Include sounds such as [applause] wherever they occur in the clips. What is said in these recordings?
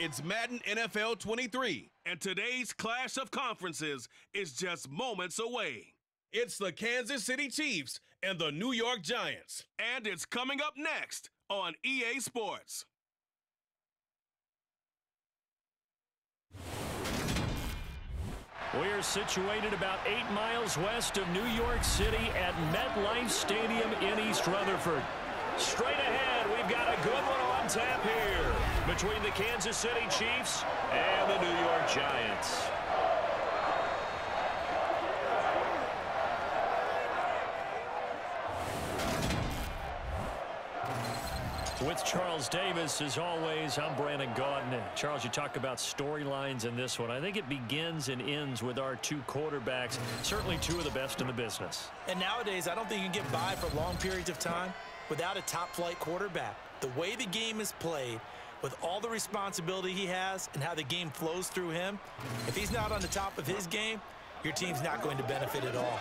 It's Madden NFL 23, and today's clash of conferences is just moments away. It's the Kansas City Chiefs and the New York Giants. And it's coming up next on EA Sports. We are situated about eight miles west of New York City at MetLife Stadium in East Rutherford. Straight ahead, we've got a good one on tap here between the Kansas City Chiefs and the New York Giants. With Charles Davis, as always, I'm Brandon Gaudin. Charles, you talk about storylines in this one. I think it begins and ends with our two quarterbacks, certainly two of the best in the business. And nowadays, I don't think you can get by for long periods of time without a top-flight quarterback. The way the game is played, with all the responsibility he has and how the game flows through him, if he's not on the top of his game, your team's not going to benefit at all.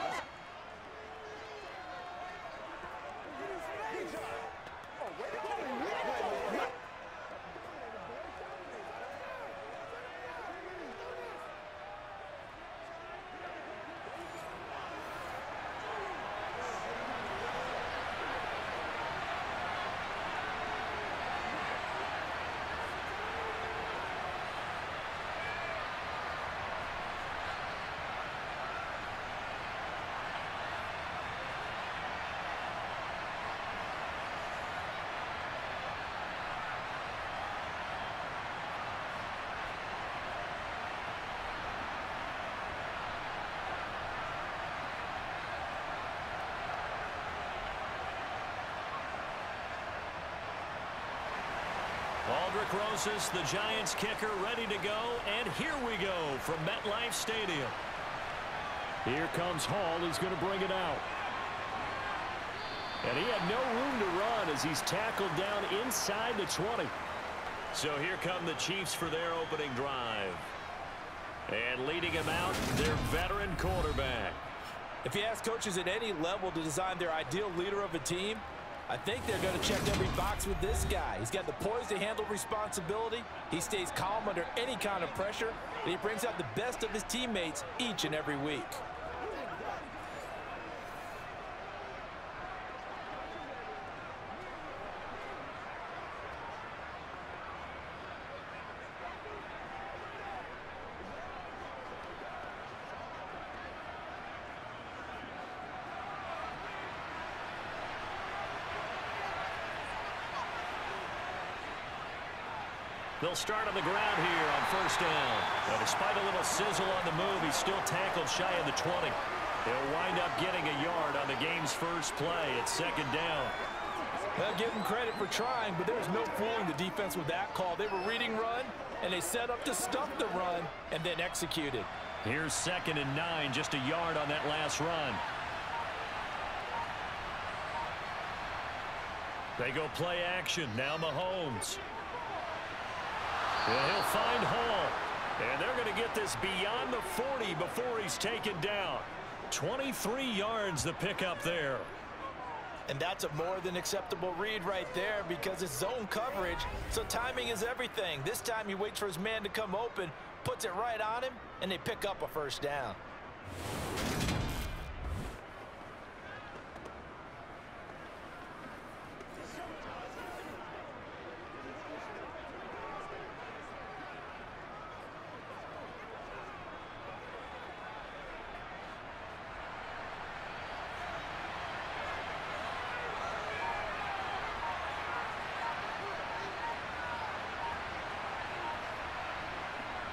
Aldrick Rosas, the Giants kicker, ready to go. And here we go from MetLife Stadium. Here comes Hall. He's going to bring it out. And he had no room to run as he's tackled down inside the 20. So here come the Chiefs for their opening drive. And leading him out, their veteran quarterback. If you ask coaches at any level to design their ideal leader of a team, I think they're going to check every box with this guy. He's got the poise to handle responsibility. He stays calm under any kind of pressure, and he brings out the best of his teammates each and every week. They'll start on the ground here on first down. But despite a little sizzle on the move, he's still tackled shy of the 20. He'll wind up getting a yard on the game's first play at second down. Well, give him credit for trying, but there's no fooling the defense with that call. They were reading run, and they set up to stop the run and then executed. Here's second and nine, just a yard on that last run. They go play action. Now Mahomes. And he'll find Hall. And they're going to get this beyond the 40 before he's taken down. 23 yards the pickup there. And that's a more than acceptable read right there because it's zone coverage, so timing is everything. This time he waits for his man to come open, puts it right on him, and they pick up a first down.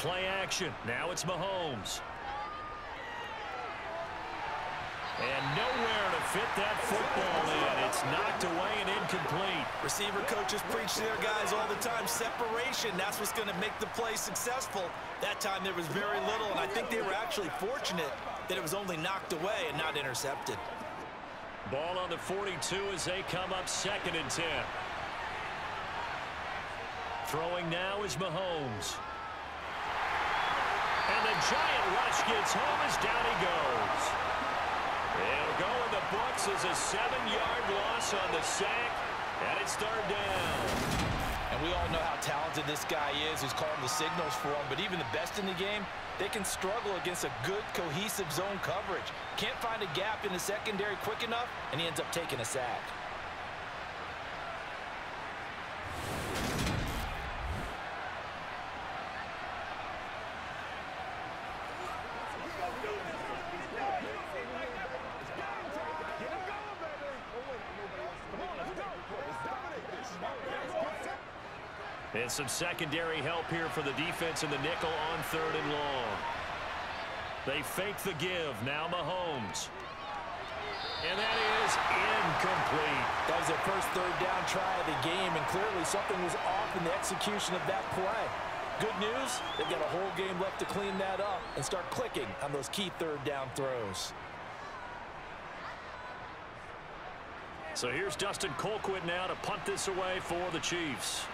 Play action. Now it's Mahomes. And nowhere to fit that football in. It's knocked away and incomplete. Receiver coaches preach to their guys all the time. Separation, that's what's going to make the play successful. That time there was very little, and I think they were actually fortunate that it was only knocked away and not intercepted. Ball on the 42 as they come up second and 10. Throwing now is Mahomes. And the giant rush gets home as down he goes. It'll go in the books as a seven-yard loss on the sack, and it's third down. And we all know how talented this guy is who's calling the signals for him. But even the best in the game, they can struggle against a good, cohesive zone coverage. Can't find a gap in the secondary quick enough, and he ends up taking a sack. Some secondary help here for the defense in the nickel on third and long. They fake the give. Now Mahomes. And that is incomplete. That was their first third down try of the game, and clearly something was off in the execution of that play. Good news, they've got a whole game left to clean that up and start clicking on those key third down throws. So here's Dustin Colquitt now to punt this away for the Chiefs.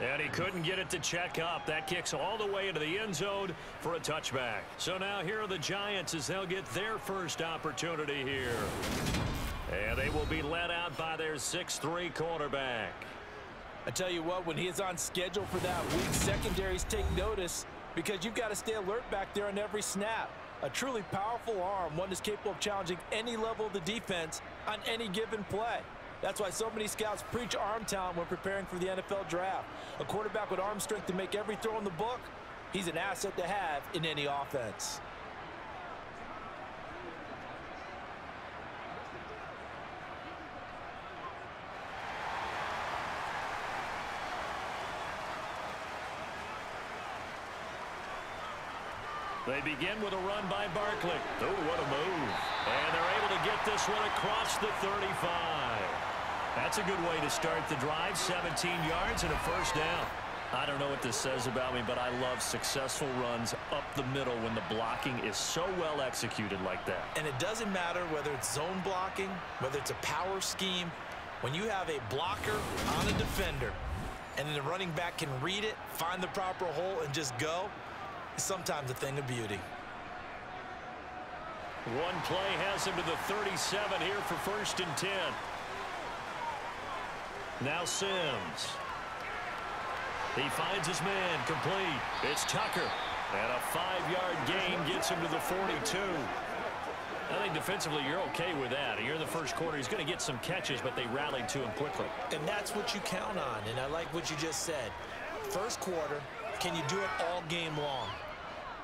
And he couldn't get it to check up. That kicks all the way into the end zone for a touchback. So now here are the Giants as they'll get their first opportunity here. And they will be led out by their 6'3 quarterback. I tell you what, when he is on schedule for that week, secondaries take notice because you've got to stay alert back there on every snap. A truly powerful arm, one that's capable of challenging any level of the defense on any given play. That's why so many scouts preach arm talent when preparing for the NFL draft. A quarterback with arm strength to make every throw in the book, he's an asset to have in any offense. They begin with a run by Barkley. Oh, what a move. And they're able to get this one across the 35. That's a good way to start the drive. 17 yards and a first down. I don't know what this says about me, but I love successful runs up the middle when the blocking is so well executed like that. And it doesn't matter whether it's zone blocking, whether it's a power scheme. When you have a blocker on a defender, and then the running back can read it, find the proper hole, and just go, it's sometimes a thing of beauty. One play has him to the 37 here for first and 10. Now Simms. He finds his man complete. It's Tucker. And a five-yard gain gets him to the 42. I think defensively you're okay with that. You're in the first quarter. He's going to get some catches, but they rallied to him quickly. And that's what you count on, and I like what you just said. First quarter, can you do it all game long?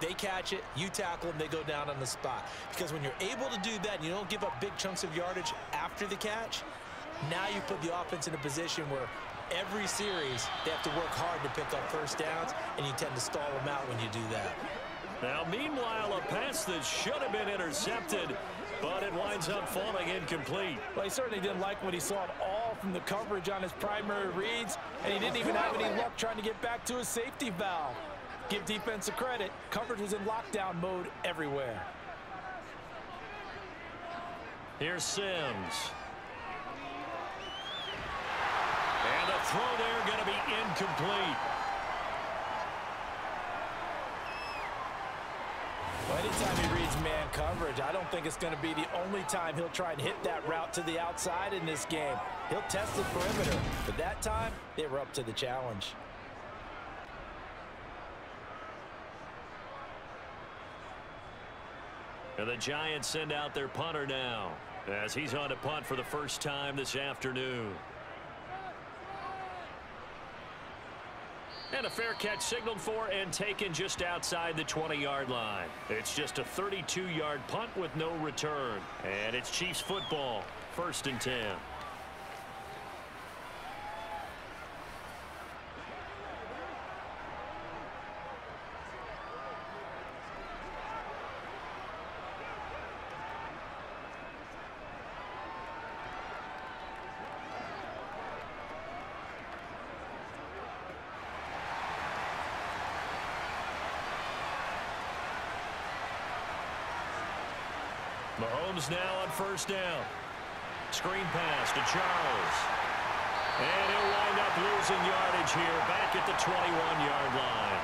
They catch it, you tackle them, they go down on the spot. Because when you're able to do that, you don't give up big chunks of yardage after the catch, now you put the offense in a position where every series they have to work hard to pick up first downs, and you tend to stall them out when you do that. Now, meanwhile, a pass that should have been intercepted, but it winds up falling incomplete. Well, he certainly didn't like what he saw at all from the coverage on his primary reads, and he didn't even have any luck trying to get back to his safety valve. Give defense a credit. Coverage was in lockdown mode everywhere. Here's Simms. And the throw there going to be incomplete. Well, anytime he reads man coverage, I don't think it's going to be the only time he'll try and hit that route to the outside in this game. He'll test the perimeter, but that time, they were up to the challenge. And the Giants send out their punter now as he's on to punt for the first time this afternoon. And a fair catch signaled for and taken just outside the 20-yard line. It's just a 32-yard punt with no return. And it's Chiefs football, first and 10. Mahomes now on first down. Screen pass to Charles. And he'll wind up losing yardage here back at the 21-yard line.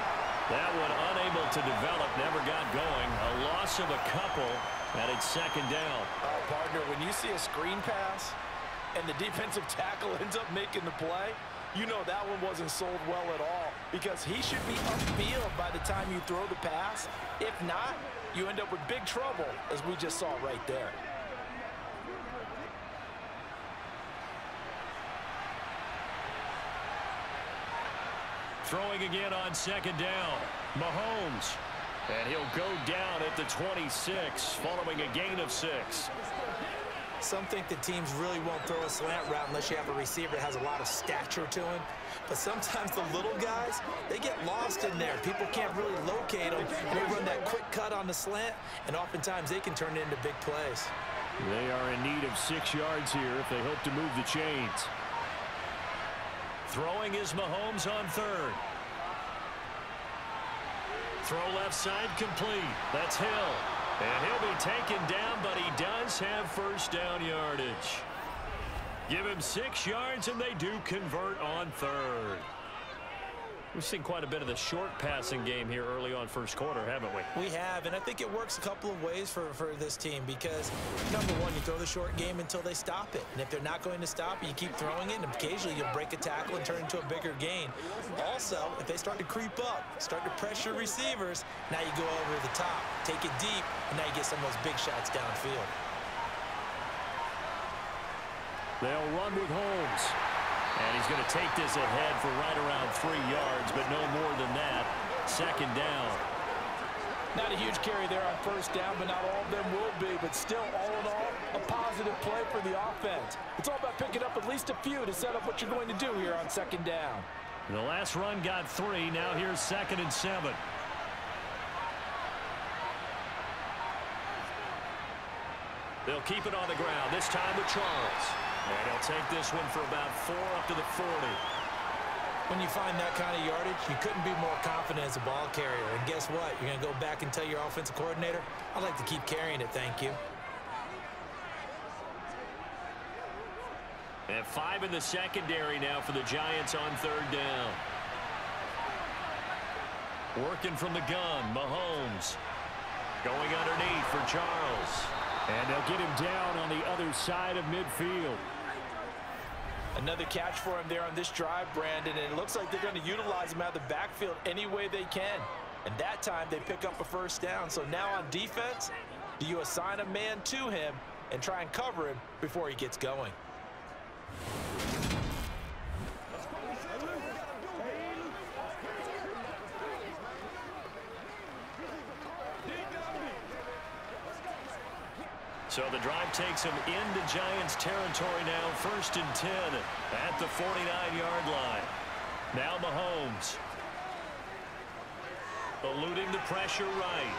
That one unable to develop, never got going. A loss of a couple, and it's second down. Uh, partner, when you see a screen pass and the defensive tackle [laughs] ends up making the play, you know that one wasn't sold well at all because he should be upfield by the time you throw the pass. If not, you end up with big trouble, as we just saw right there. Throwing again on second down. Mahomes. And he'll go down at the 26, following a gain of six. Some think the teams really won't throw a slant route unless you have a receiver that has a lot of stature to him. But sometimes the little guys, they get lost in there. People can't really locate them. They run that quick cut on the slant, and oftentimes they can turn it into big plays. They are in need of six yards here if they hope to move the chains. Throwing is Mahomes on third. Throw left side complete. That's Hill. And he'll be taken down, but he does have first down yardage. Give him six yards, and they do convert on third. We've seen quite a bit of the short passing game here early on first quarter, haven't we? We have, and I think it works a couple of ways for, for this team because, number one, you throw the short game until they stop it. And if they're not going to stop it, you keep throwing it, and occasionally you'll break a tackle and turn into a bigger gain. Also, if they start to creep up, start to pressure receivers, now you go over the top, take it deep, and now you get some of those big shots downfield. They'll run with Holmes. And he's going to take this ahead for right around three yards, but no more than that. Second down. Not a huge carry there on first down, but not all of them will be. But still, all in all, a positive play for the offense. It's all about picking up at least a few to set up what you're going to do here on second down. The last run got three. Now here's second and seven. They'll keep it on the ground, this time with Charles. And he'll take this one for about four up to the 40. When you find that kind of yardage, you couldn't be more confident as a ball carrier. And guess what? You're going to go back and tell your offensive coordinator, I'd like to keep carrying it, thank you. And five in the secondary now for the Giants on third down. Working from the gun, Mahomes. Going underneath for Charles. And they'll get him down on the other side of midfield. Another catch for him there on this drive, Brandon, and it looks like they're going to utilize him out of the backfield any way they can. And that time they pick up a first down. So now on defense, do you assign a man to him and try and cover him before he gets going? So the drive takes him into Giants territory now, first and 10 at the 49-yard line. Now Mahomes. Eluding the pressure right.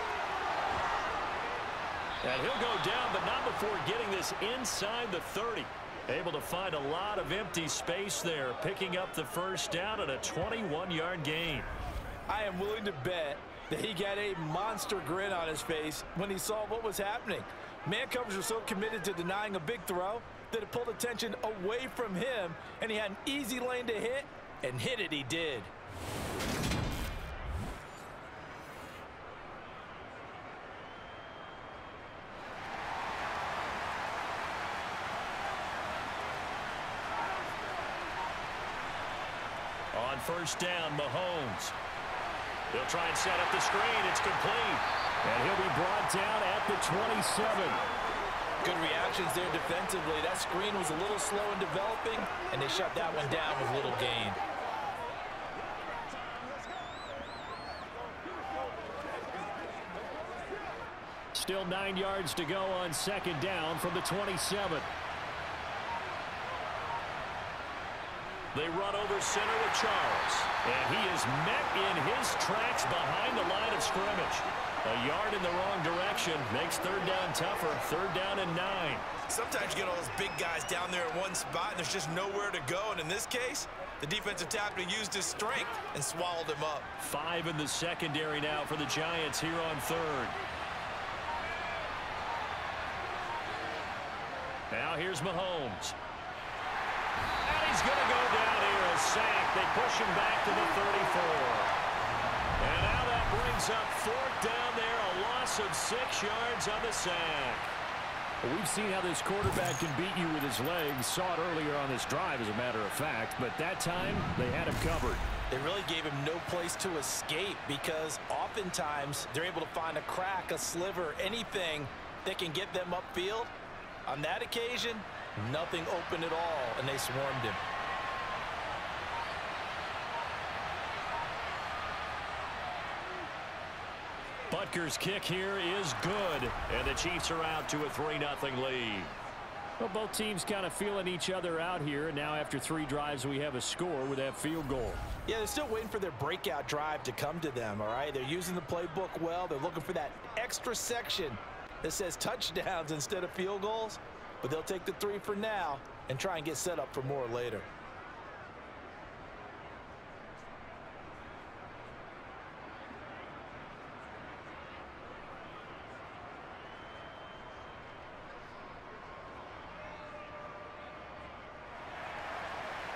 And he'll go down, but not before getting this inside the 30. Able to find a lot of empty space there, picking up the first down at a 21-yard gain. I am willing to bet that he got a monster grin on his face when he saw what was happening. Man covers were so committed to denying a big throw that it pulled attention away from him, and he had an easy lane to hit, and hit it he did. On first down, Mahomes. He'll try and set up the screen. It's complete. And he'll be brought down at the 27. Good reactions there defensively. That screen was a little slow in developing, and they shut that one down with little gain. Still nine yards to go on second down from the 27. They run over center with Charles. And he is met in his tracks behind the line of scrimmage. A yard in the wrong direction makes third down tougher. Third down and nine. Sometimes you get all those big guys down there in one spot, and there's just nowhere to go. And in this case, the defensive tackle used his strength and swallowed him up. Five in the secondary now for the Giants here on third. Now here's Mahomes. And he's going to go down here a sack. They push him back to the 34. And now that brings up fourth down there, a loss of six yards on the sack. We've seen how this quarterback can beat you with his legs. Saw it earlier on this drive, as a matter of fact. But that time, they had him covered. They really gave him no place to escape because oftentimes they're able to find a crack, a sliver, anything that can get them upfield. On that occasion, nothing open at all, and they swarmed him. Butker's kick here is good, and the Chiefs are out to a 3-0 lead. Well, both teams kind of feeling each other out here, and now after three drives, we have a score with that field goal. Yeah, they're still waiting for their breakout drive to come to them, all right? They're using the playbook well. They're looking for that extra section that says touchdowns instead of field goals, but they'll take the three for now and try and get set up for more later.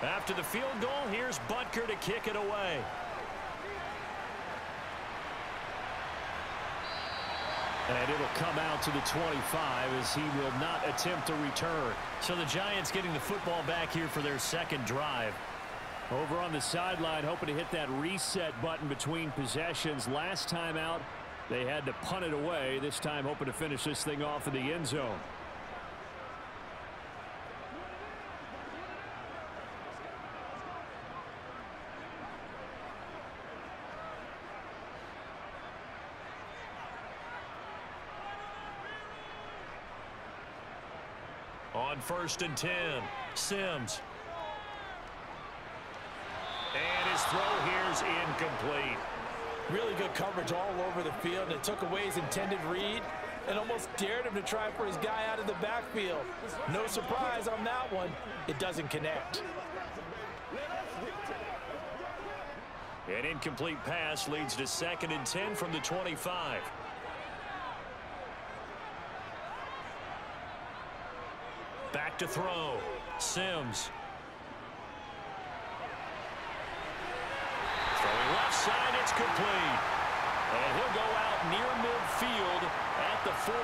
After the field goal, here's Butker to kick it away. And it'll come out to the 25 as he will not attempt a return. So the Giants getting the football back here for their second drive. Over on the sideline, hoping to hit that reset button between possessions. Last time out, they had to punt it away. This time hoping to finish this thing off in the end zone. On first and 10, Simms. And his throw here's incomplete. Really good coverage all over the field, it took away his intended read and almost dared him to try for his guy out of the backfield. No surprise on that one. It doesn't connect. An incomplete pass leads to second and 10 from the 25. To throw. Simms. Throwing left side, it's complete. And he'll go out near midfield at the 49.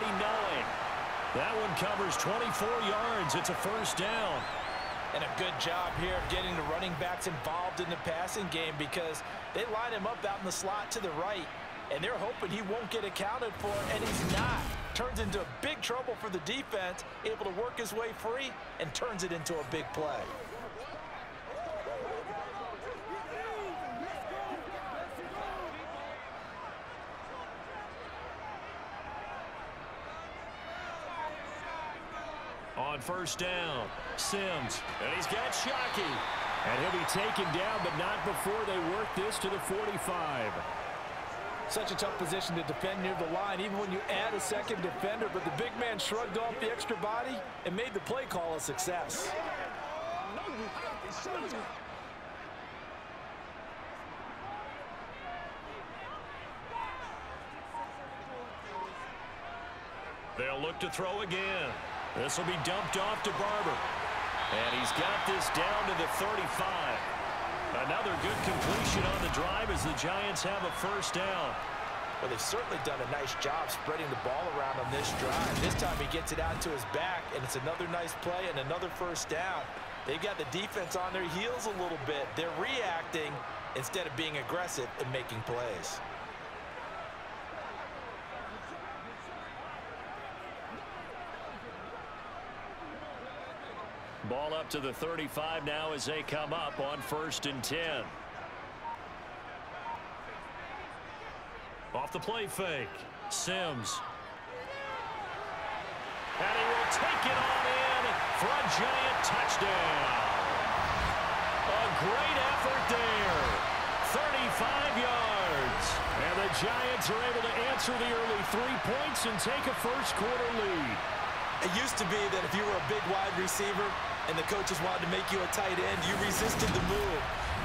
That one covers 24 yards. It's a first down. And a good job here of getting the running backs involved in the passing game because they line him up out in the slot to the right, and they're hoping he won't get accounted for, and he's not. Turns into big trouble for the defense, able to work his way free, and turns it into a big play. On first down, Simms. And he's got Shockey. And he'll be taken down, but not before they work this to the 45. Such a tough position to defend near the line, even when you add a second defender, but the big man shrugged off the extra body and made the play call a success. They'll look to throw again. This will be dumped off to Barber. And he's got this down to the 35. Another good completion on the drive as the Giants have a first down. Well, they've certainly done a nice job spreading the ball around on this drive. This time he gets it out to his back, and it's another nice play and another first down. They've got the defense on their heels a little bit. They're reacting instead of being aggressive and making plays. Ball up to the 35 now as they come up on first and 10. Off the play fake. Simms. And he will take it on in for a giant touchdown. A great effort there. 35 yards. And the Giants are able to answer the early three points and take a first quarter lead. It used to be that if you were a big wide receiver and the coaches wanted to make you a tight end, you resisted the move.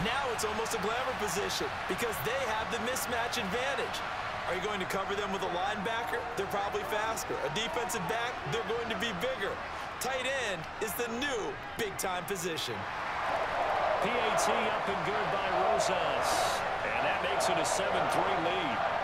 Now it's almost a glamour position because they have the mismatch advantage. Are you going to cover them with a linebacker? They're probably faster. A defensive back? They're going to be bigger. Tight end is the new big-time position. PAT up and good by Rosas. And that makes it a 7-3 lead.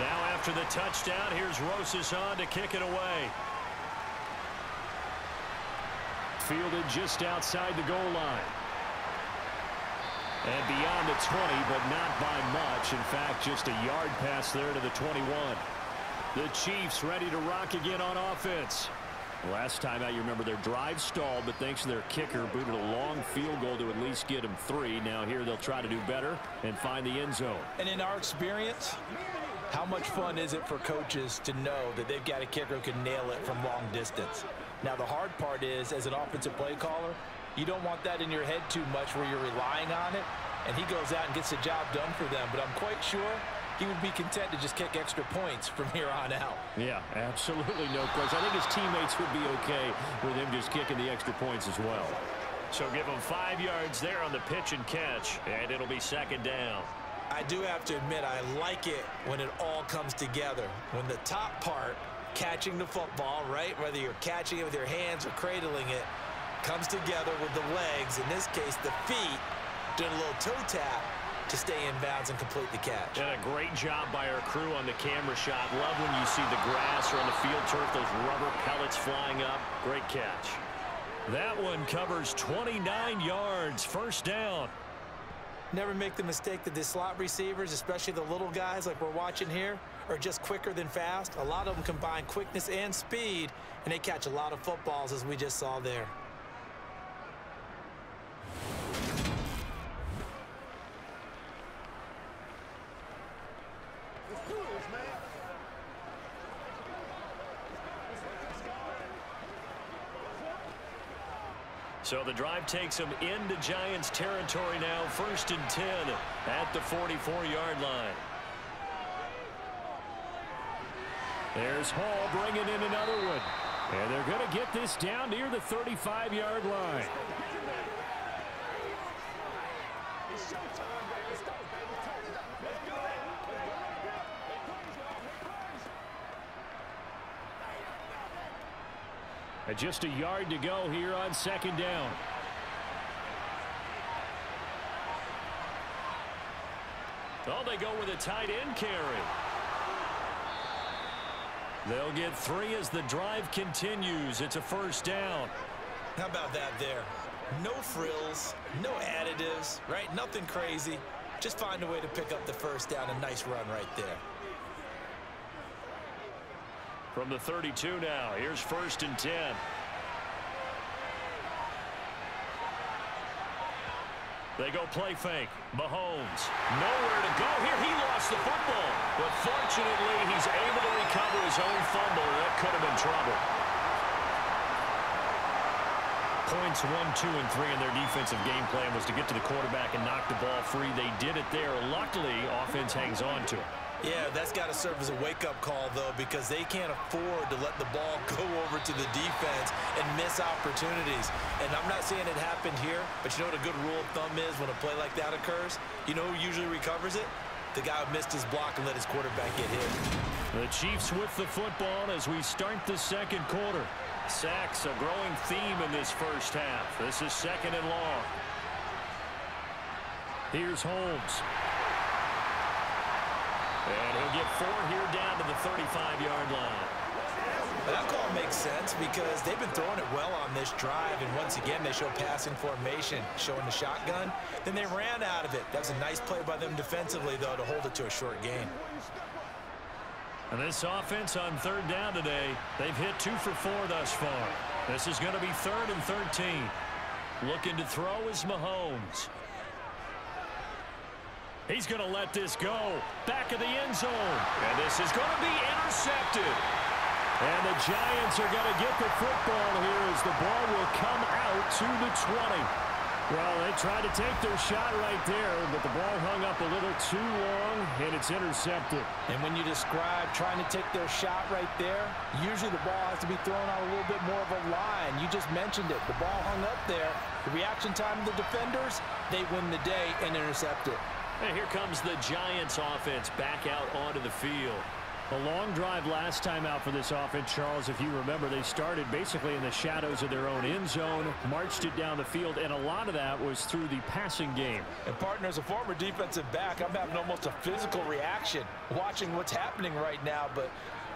Now after the touchdown, here's Rosas on to kick it away. Fielded just outside the goal line. And beyond the 20, but not by much. In fact, just a yard pass there to the 21. The Chiefs ready to rock again on offense. Last time out, you remember their drive stalled, but thanks to their kicker, booted a long field goal to at least get them three. Now here they'll try to do better and find the end zone. And in our experience, how much fun is it for coaches to know that they've got a kicker who can nail it from long distance? Now, the hard part is, as an offensive play caller, you don't want that in your head too much where you're relying on it, and he goes out and gets the job done for them. But I'm quite sure he would be content to just kick extra points from [laughs] here on out. Yeah, absolutely no question. I think his teammates would be okay with him just kicking the extra points as well. So give him five yards there on the pitch and catch, and it'll be second down. I do have to admit, I like it when it all comes together. When the top part, catching the football, right, whether you're catching it with your hands or cradling it, comes together with the legs, in this case the feet, doing a little toe tap to stay in bounds and complete the catch. And a great job by our crew on the camera shot. Love when you see the grass or on the field turf, those rubber pellets flying up. Great catch. That one covers 29 yards, first down. Never make the mistake that the slot receivers, especially the little guys like we're watching here, are just quicker than fast. A lot of them combine quickness and speed, and they catch a lot of footballs, as we just saw there. So the drive takes them into Giants territory now, first and 10 at the 44-yard line. There's Hall bringing in another one. And they're going to get this down near the 35-yard line. And just a yard to go here on second down. Oh, they go with a tight end carry. They'll get three as the drive continues. It's a first down. How about that there? No frills, no additives, right? Nothing crazy. Just find a way to pick up the first down. A nice run right there. From the 32 now, here's first and 10. They go play fake. Mahomes, nowhere to go here. He lost the football. But fortunately, he's able to recover his own fumble. That could have been trouble. Points one, two, and three in their defensive game plan was to get to the quarterback and knock the ball free. They did it there. Luckily, offense hangs on to it. Yeah, that's got to serve as a wake-up call, though, because they can't afford to let the ball [laughs] go over to the defense and miss opportunities. And I'm not saying it happened here, but you know what a good rule of thumb is when a play like that occurs? You know who usually recovers it? The guy who missed his block and let his quarterback get hit. The Chiefs with the football as we start the second quarter. Sacks, a growing theme in this first half. This is second and long. Here's Holmes. And he'll get four here down to the 35-yard line. That call makes sense because they've been throwing it well on this drive, and once again, they show passing formation, showing the shotgun. Then they ran out of it. That was a nice play by them defensively, though, to hold it to a short game. And this offense on third down today, they've hit two for four thus far. This is going to be third and 13. Looking to throw is Mahomes. He's going to let this go. Back of the end zone. And this is going to be intercepted. And the Giants are going to get the football here as the ball will come out to the 20. Well, they tried to take their shot right there, but the ball hung up a little too long, and it's intercepted. And when you describe trying to take their shot right there, usually the ball has to be thrown out a little bit more of a line. You just mentioned it. The ball hung up there. The reaction time of the defenders, they win the day and intercept it. And here comes the Giants offense back out onto the field. A long drive last time out for this offense, Charles. If you remember, they started basically in the shadows of their own end zone, marched it down the field, and a lot of that was through the passing game. And partner, as a former defensive back, I'm having almost a physical reaction watching what's happening right now. But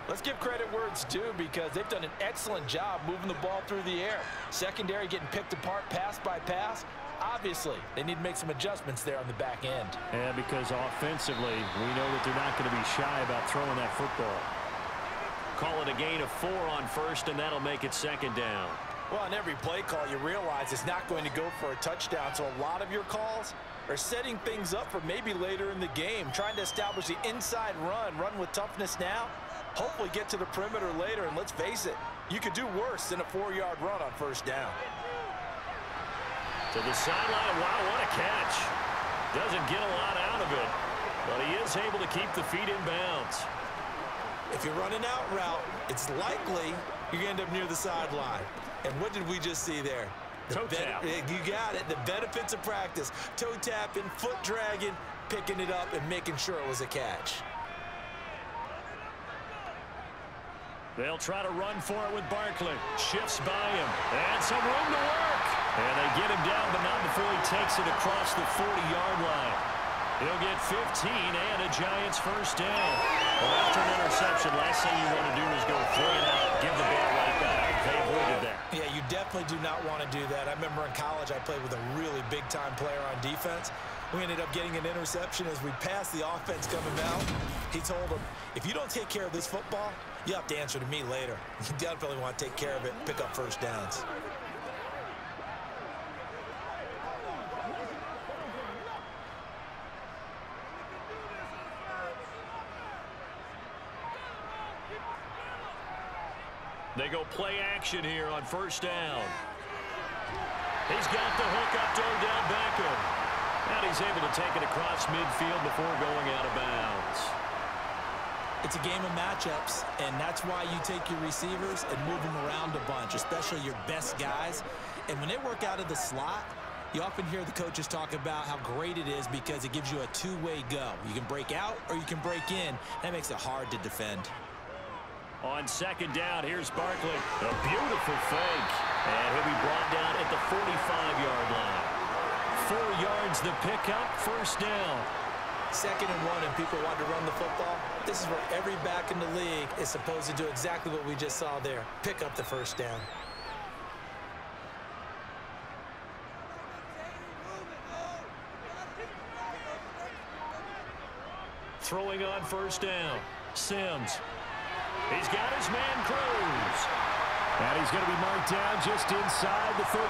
let's give credit where it's due because they've done an excellent job moving the ball through the air. Secondary getting picked apart pass by pass. Obviously, they need to make some adjustments there on the back end. Yeah, because offensively, we know that they're not going to be shy about throwing that football. Call it a gain of four on first, and that'll make it second down. Well, on every play call, you realize it's not going to go for a touchdown, so a lot of your calls are setting things up for maybe later in the game, trying to establish the inside run, run with toughness now, hopefully get to the perimeter later, and let's face it, you could do worse than a four-yard run on first down. To the sideline. Wow, what a catch. Doesn't get a lot out of it, but he is able to keep the feet in bounds. If you're running out route, it's likely you're going to end up near the sideline. And what did we just see there? The toe tap. Eh, you got it. The benefits of practice. Toe tapping, foot dragging, picking it up, and making sure it was a catch. They'll try to run for it with Barkley. Shifts by him. And some room to work. And they get him down, but not before he takes it across the 40-yard line. He'll get 15 and a Giants first down. Well, after an interception, last thing you want to do is go three and out, give the ball right back. They avoided that. Yeah, you definitely do not want to do that. I remember in college I played with a really big-time player on defense. We ended up getting an interception as we passed the offense coming down. He told him, if you don't take care of this football, you have to answer to me later. You definitely want to take care of it, pick up first downs. They go play action here on first down. He's got the hook up to Odell Beckham. And he's able to take it across midfield before going out of bounds. It's a game of matchups, and that's why you take your receivers and move them around a bunch, especially your best guys. And when they work out of the slot, you often hear the coaches talk about how great it is because it gives you a two-way go. You can break out or you can break in. That makes it hard to defend. On second down, here's Barkley. A beautiful fake. And he'll be brought down at the 45-yard line. Four yards the pickup, first down. Second and one, and people want to run the football. This is where every back in the league is supposed to do exactly what we just saw there. Pick up the first down. Throwing on first down. Simms He's got his man Cruz. And he's going to be marked down just inside the 35.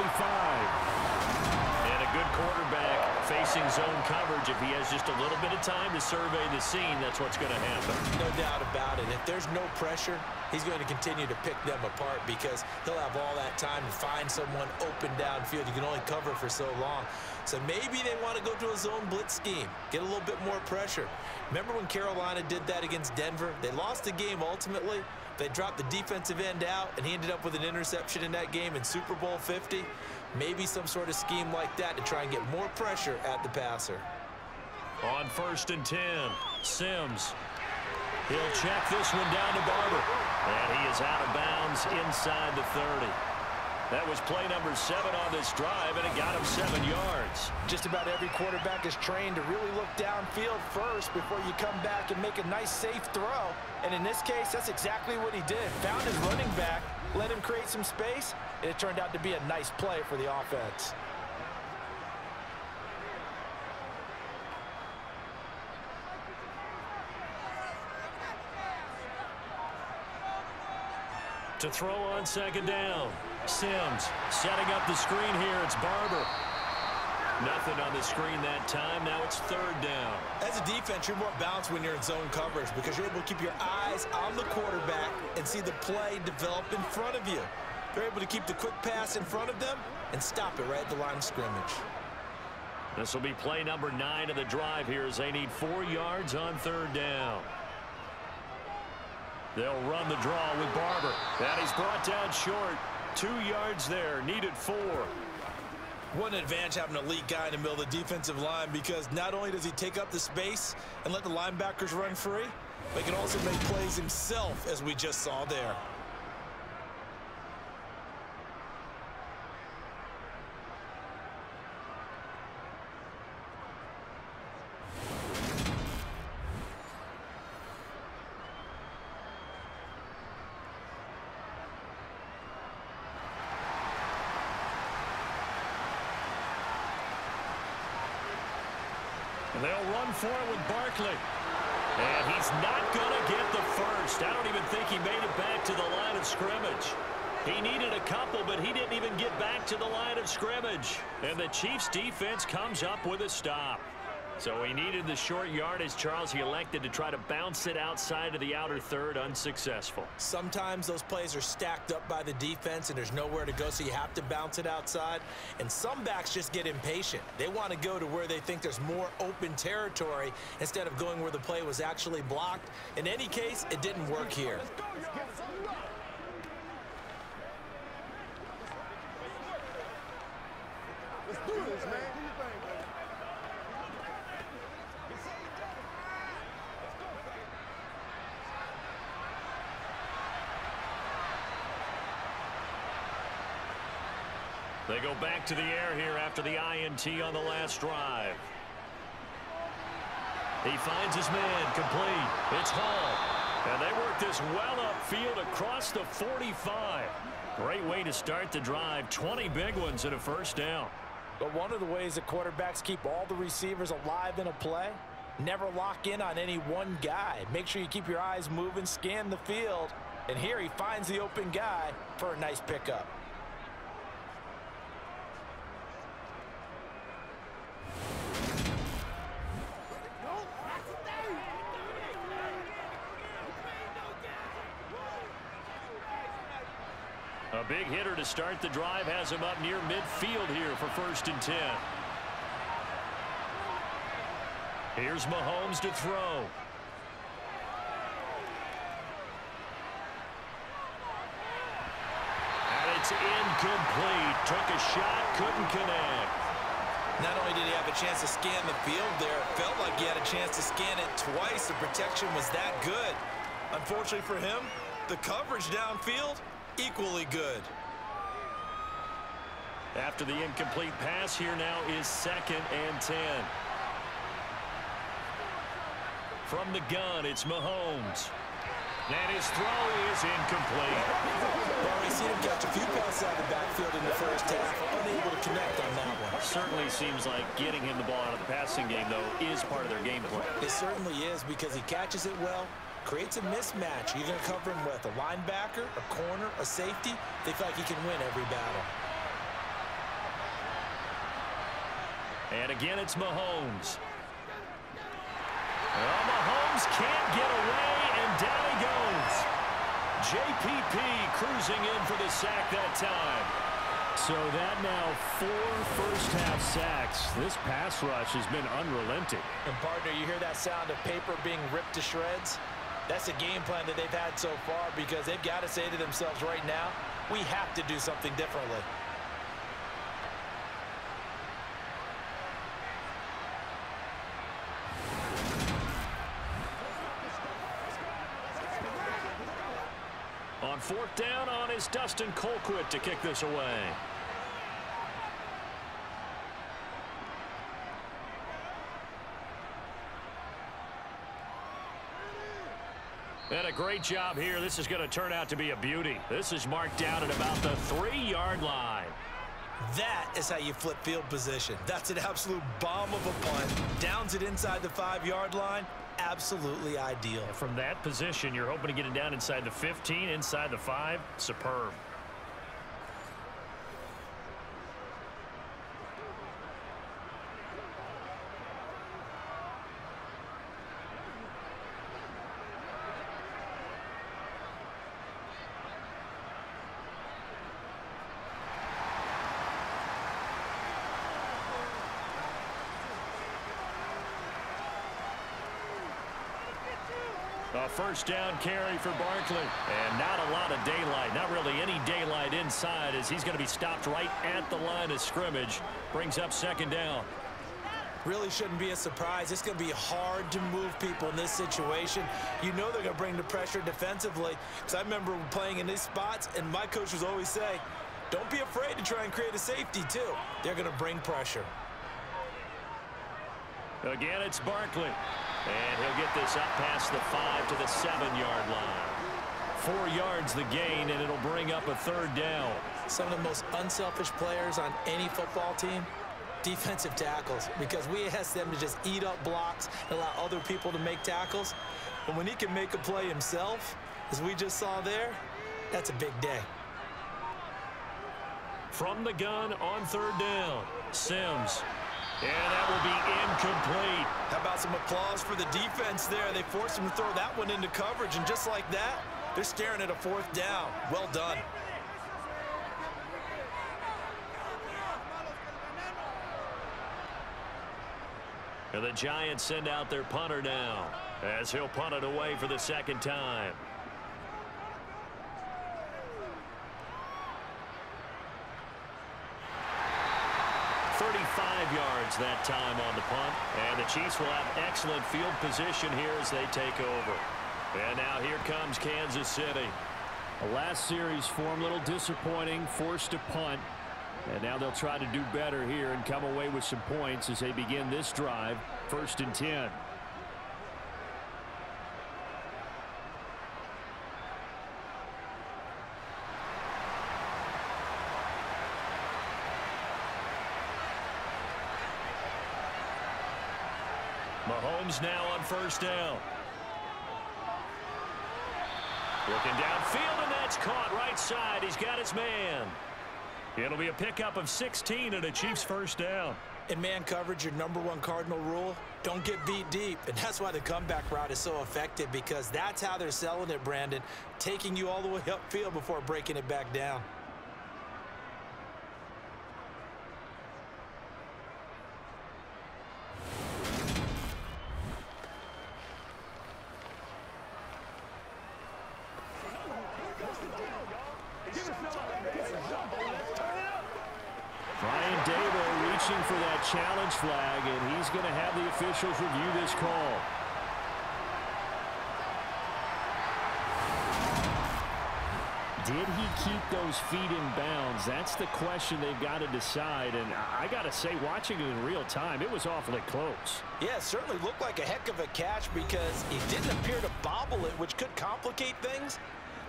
And a good quarterback facing zone coverage. If he has just a little bit of time to survey the scene, that's what's going to happen. No doubt about it. If there's no pressure, he's going to continue to pick them apart because he'll have all that time to find someone open downfield. You can only cover for so long. So maybe they want to go to a zone blitz scheme, get a little bit more pressure. Remember when Carolina did that against Denver? They lost the game ultimately. They dropped the defensive end out, and he ended up with an interception in that game in Super Bowl 50. Maybe some sort of scheme like that to try and get more pressure at the passer. On first and 10, Simms. He'll check this one down to Barber. And he is out of bounds inside the 30. That was play number seven on this drive, and it got him seven yards. Just about every quarterback is trained to really look downfield first before you come back and make a nice, safe throw. And in this case, that's exactly what he did. Found his running back, let him create some space, and it turned out to be a nice play for the offense. To throw on second down. Simms setting up the screen here. It's Barber. Nothing on the screen that time. Now it's third down. As a defense, you're more balanced when you're in zone coverage because you're able to keep your eyes on the quarterback and see the play develop in front of you. They're able to keep the quick pass in front of them and stop it right at the line of scrimmage. This will be play number nine of the drive here as they need four yards on third down. They'll run the draw with Barber. And he's brought down short. Two yards there. Needed four. What an advantage having an elite guy in the middle of the defensive line because not only does he take up the space and let the linebackers run free, but he can also make plays himself as we just saw there. They'll run for it with Barkley. And he's not going to get the first. I don't even think he made it back to the line of scrimmage. He needed a couple, but he didn't even get back to the line of scrimmage. And the Chiefs defense comes up with a stop. So he needed the short yardage, Charles. He elected to try to bounce it outside of the outer third, unsuccessful. Sometimes those plays are stacked up by the defense and there's nowhere to go, so you have to bounce it outside. And some backs just get impatient. They want to go to where they think there's more open territory instead of going where the play was actually blocked. In any case, it didn't work here. Let's do this, man. They go back to the air here after the INT on the last drive. He finds his man complete. It's Hall. And they work this well upfield across the 45. Great way to start the drive. 20 big ones and a first down. But one of the ways that quarterbacks keep all the receivers alive in a play, never lock in on any one guy. Make sure you keep your eyes moving, scan the field. And here he finds the open guy for a nice pickup. Big hitter to start the drive has him up near midfield here for first and 10. Here's Mahomes to throw. And it's incomplete. Took a shot, couldn't connect. Not only did he have a chance to scan the field there, it felt like he had a chance to scan it twice. The protection was that good. Unfortunately for him, the coverage downfield, equally good. After the incomplete pass, here now is second and 10. From the gun, it's Mahomes. And his throw is incomplete. Already seen him catch a few passes out of the backfield in the first half, unable to connect on that one. Certainly seems like getting him the ball out of the passing game, though, is part of their game plan. It certainly is because he catches it well, creates a mismatch. You're going to cover him with a linebacker, a corner, a safety. They feel like he can win every battle. And again, it's Mahomes. Well, Mahomes can't get away, and down he goes. JPP cruising in for the sack that time. So that now four first-half sacks. This pass rush has been unrelenting. And, partner, you hear that sound of paper being ripped to shreds? That's the game plan that they've had so far because they've got to say to themselves right now, we have to do something differently. On fourth down on is Dustin Colquitt to kick this away. Great job here. This is going to turn out to be a beauty. This is marked down at about the three-yard line. That is how you flip field position. That's an absolute bomb of a punt. Downs it inside the five-yard line. Absolutely ideal. From that position, you're hoping to get it down inside the 15, inside the 5. Superb. First down carry for Barkley. And not a lot of daylight. Not really any daylight inside as he's going to be stopped right at the line of scrimmage. Brings up second down. Really shouldn't be a surprise. It's going to be hard to move people in this situation. You know they're going to bring the pressure defensively. Because I remember playing in these spots, and my coaches always say, don't be afraid to try and create a safety, too. They're going to bring pressure. Again, it's Barkley. And he'll get this up past the five to the seven-yard line. Four yards the gain, and it'll bring up a third down. Some of the most unselfish players on any football team, defensive tackles, because we ask them to just eat up blocks and allow other people to make tackles. And when he can make a play himself, as we just saw there, that's a big day. From the gun on third down, Simms and that will be incomplete. How about some applause for the defense there? They forced him to throw that one into coverage, and just like that, they're staring at a fourth down. Well done. And the Giants send out their punter now as he'll punt it away for the second time. 35 yards that time on the punt. And the Chiefs will have excellent field position here as they take over. And now here comes Kansas City. The last series form a little disappointing, forced to punt. And now they'll try to do better here and come away with some points as they begin this drive, first and 10. Now on first down. Looking downfield, and that's caught right side. He's got his man. It'll be a pickup of 16 and a Chiefs first down. In man coverage, your number one cardinal rule, don't get beat deep. And that's why the comeback route is so effective because that's how they're selling it, Brandon, taking you all the way upfield before breaking it back down. challenge flag, and he's going to have the officials review this call. Did he keep those feet in bounds? That's the question they've got to decide. And I got to say, watching it in real time, it was awfully close. Yeah, it certainly looked like a heck of a catch because he didn't appear to bobble it, which could complicate things.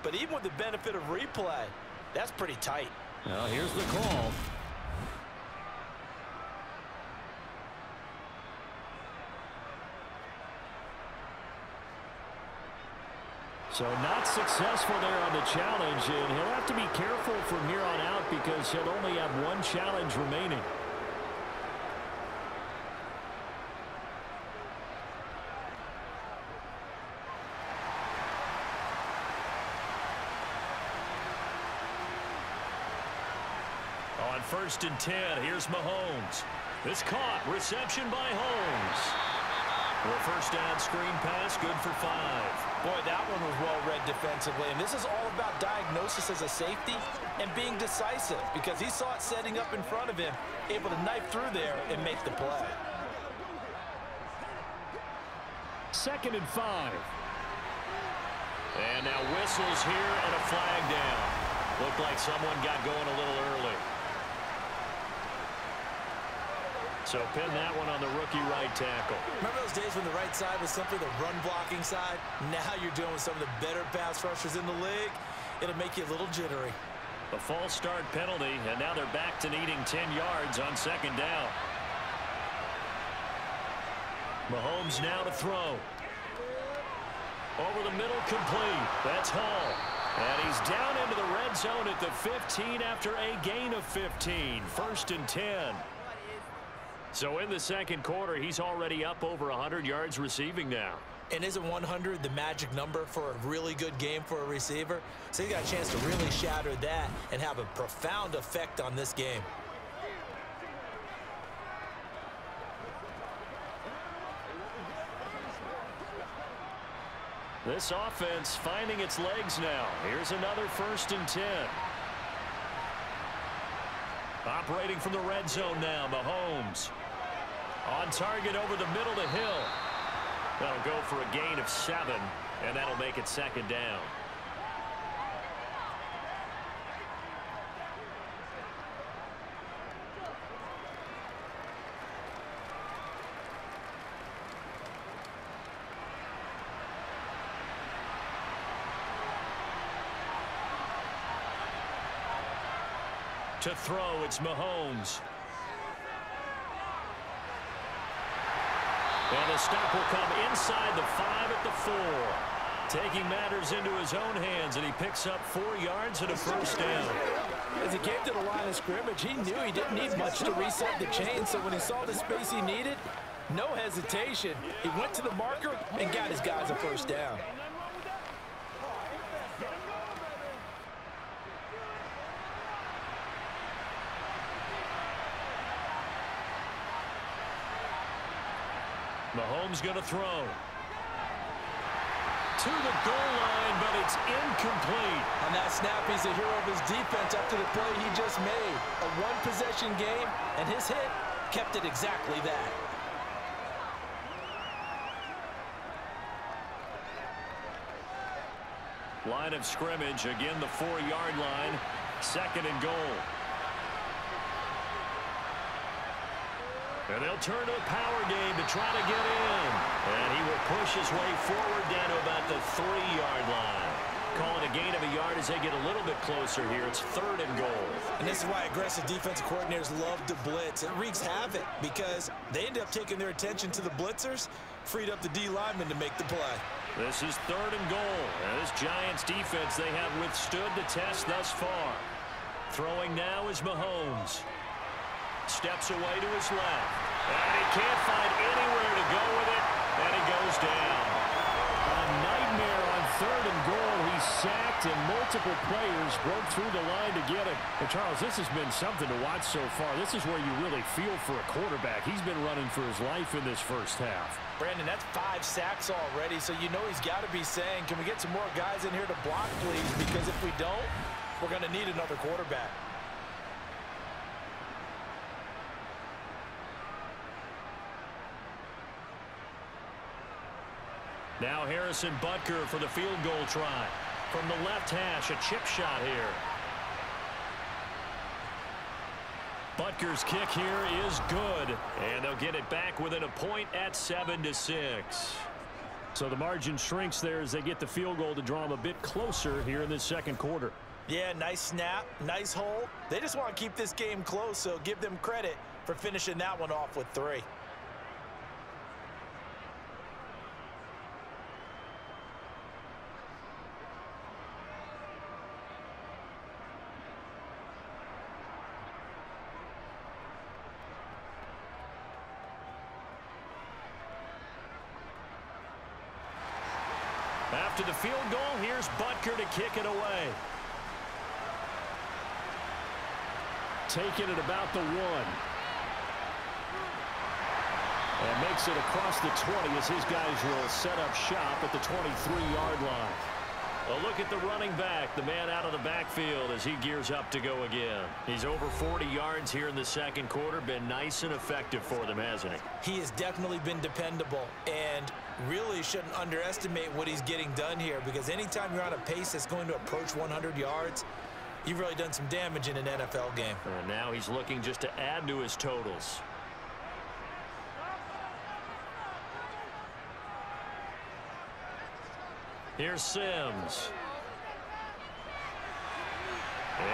But even with the benefit of replay, that's pretty tight. Well, here's the call. So not successful there on the challenge, and he'll have to be careful from here on out because he'll only have one challenge remaining. On first and 10, here's Mahomes. This caught, reception by Holmes. Well, first down screen pass, good for five. Boy, that one was well read defensively. And this is all about diagnosis as a safety and being decisive because he saw it setting up in front of him, able to knife through there and make the play. Second and five. And now whistles here and a flag down. Looked like someone got going a little early. So pin that one on the rookie right tackle. Remember those days when the right side was simply the run-blocking side? Now you're dealing with some of the better pass rushers in the league. It'll make you a little jittery. A false start penalty, and now they're back to needing 10 yards on second down. Mahomes now to throw. Over the middle, complete. That's Hall. And he's down into the red zone at the 15 after a gain of 15. First and 10. So in the second quarter, he's already up over 100 yards receiving now. And isn't 100 the magic number for a really good game for a receiver? So he's got a chance to really shatter that and have a profound effect on this game. This offense finding its legs now. Here's another first and 10. Operating from the red zone now, Mahomes. On target over the middle to Hill. That'll go for a gain of seven, and that'll make it second down. To throw, it's Mahomes. And the stop will come inside the five at the four. Taking matters into his own hands, and he picks up four yards and a first down. As he came to the line of scrimmage, he knew he didn't need much to reset the chain, so when he saw the space he needed, no hesitation. He went to the marker and got his guys a first down. Mahomes going to throw. To the goal line, but it's incomplete. On that snap, he's a hero of his defense after the play he just made. A one-possession game, and his hit kept it exactly that. Line of scrimmage, again the four-yard line. Second and goal. And they'll turn to a power game to try to get in. And he will push his way forward down to about the three-yard line. Calling a gain of a yard as they get a little bit closer here. It's third and goal. And this is why aggressive defensive coordinators love to blitz. It wreaks havoc because they end up taking their attention to the blitzers, freed up the D lineman to make the play. This is third and goal. And this Giants defense, they have withstood the test thus far. Throwing now is Mahomes. Steps away to his left. And he can't find anywhere to go with it. And he goes down. A nightmare on third and goal. He's sacked and multiple players broke through the line to get him. And Charles, this has been something to watch so far. This is where you really feel for a quarterback. He's been running for his life in this first half. Brandon, that's five sacks already, so you know he's got to be saying, can we get some more guys in here to block, please? Because if we don't, we're going to need another quarterback. Now Harrison Butker for the field goal try. From the left hash, a chip shot here. Butker's kick here is good. And they'll get it back within a point at 7 to six. So the margin shrinks there as they get the field goal to draw them a bit closer here in this second quarter. Yeah, nice snap, nice hole. They just want to keep this game close, so give them credit for finishing that one off with three. After the field goal, here's Butker to kick it away. Taking it about the one. And makes it across the 20 as his guys will set up shop at the 23-yard line. A look at the running back, the man out of the backfield as he gears up to go again. He's over 40 yards here in the second quarter. Been nice and effective for them, hasn't he? He has definitely been dependable and really shouldn't underestimate what he's getting done here because anytime you're on a pace that's going to approach 100 yards, you've really done some damage in an NFL game. And now he's looking just to add to his totals. Here's Simms.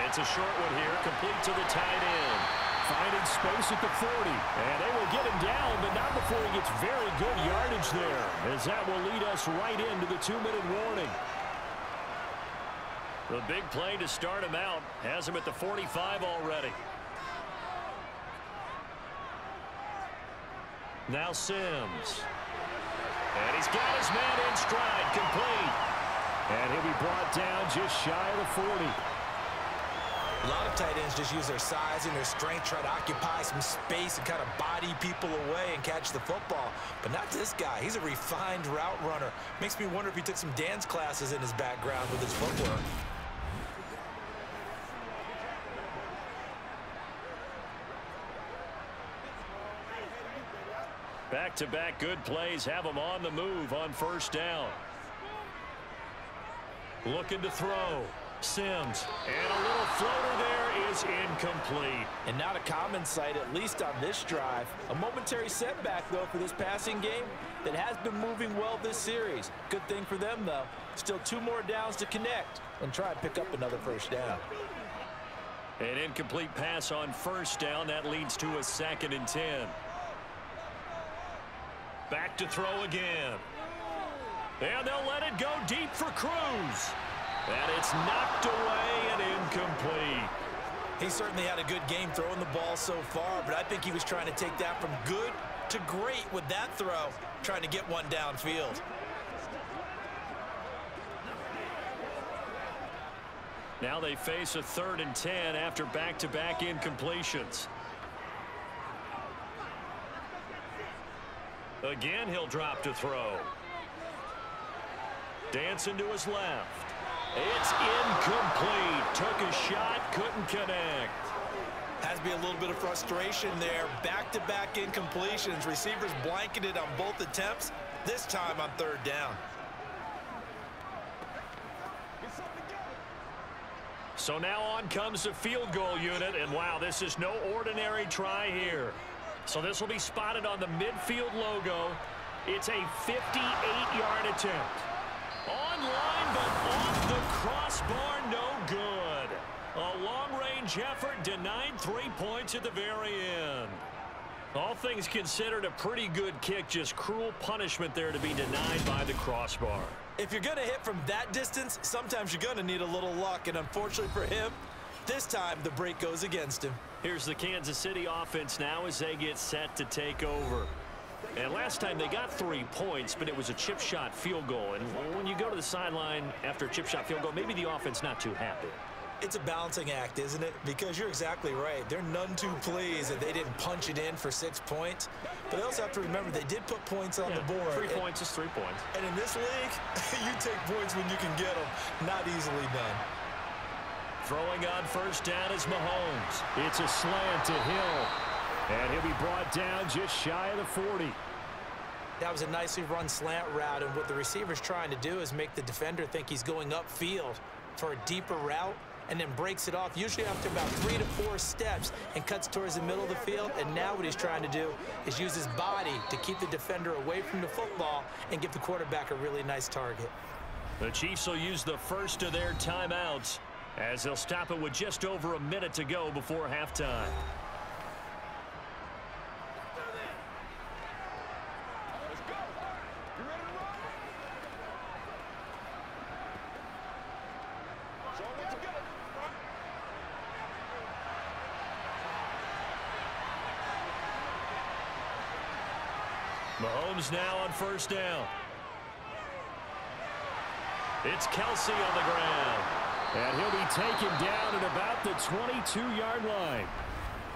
It's a short one here, complete to the tight end. Finding space at the 40. And they will get him down, but not before he gets very good yardage there. As that will lead us right into the two-minute warning. The big play to start him out has him at the 45 already. Now Simms. And he's got his man in stride, complete. And he'll be brought down just shy of the 40. A lot of tight ends just use their size and their strength, try to occupy some space and kind of body people away and catch the football. But not this guy. He's a refined route runner. Makes me wonder if he took some dance classes in his background with his footwork. Back-to-back -back good plays have them on the move on first down. Looking to throw. Simms. And a little floater there is incomplete. And not a common sight, at least on this drive. A momentary setback, though, for this passing game that has been moving well this series. Good thing for them, though. Still two more downs to connect and try and pick up another first down. An incomplete pass on first down. That leads to a second and ten. Back to throw again. And they'll let it go deep for Cruz. And it's knocked away and incomplete. He certainly had a good game throwing the ball so far, but I think he was trying to take that from good to great with that throw, trying to get one downfield. Now they face a third and 10 after back-to-back -back incompletions. Again, he'll drop to throw. Dancing to his left. It's incomplete. Took a shot, couldn't connect. Has to be a little bit of frustration there. Back-to-back -back incompletions. Receivers blanketed on both attempts. This time on third down. So now on comes the field goal unit. And wow, this is no ordinary try here. So this will be spotted on the midfield logo. It's a 58-yard attempt. On line, but off the crossbar, no good. A long-range effort denied three points at the very end. All things considered, a pretty good kick, just cruel punishment there to be denied by the crossbar. If you're going to hit from that distance, sometimes you're going to need a little luck, and unfortunately for him, this time the break goes against him. Here's the Kansas City offense now as they get set to take over. And last time they got three points, but it was a chip shot field goal. And when you go to the sideline after a chip shot field goal, maybe the offense not too happy. It's a balancing act, isn't it? Because you're exactly right. They're none too pleased that they didn't punch it in for six points. But they also have to remember they did put points on yeah, the board. Three and, points is three points. And in this league, [laughs] you take points when you can get them. Not easily done. Throwing on first down is Mahomes. It's a slant to Hill. And he'll be brought down just shy of the 40. That was a nicely run slant route, and what the receiver's trying to do is make the defender think he's going upfield for a deeper route and then breaks it off, usually after about three to four steps, and cuts towards the middle of the field. And now what he's trying to do is use his body to keep the defender away from the football and give the quarterback a really nice target. The Chiefs will use the first of their timeouts as they'll stop it with just over a minute to go before halftime. Mahomes now on first down. It's Kelce on the ground. And he'll be taken down at about the 22-yard line.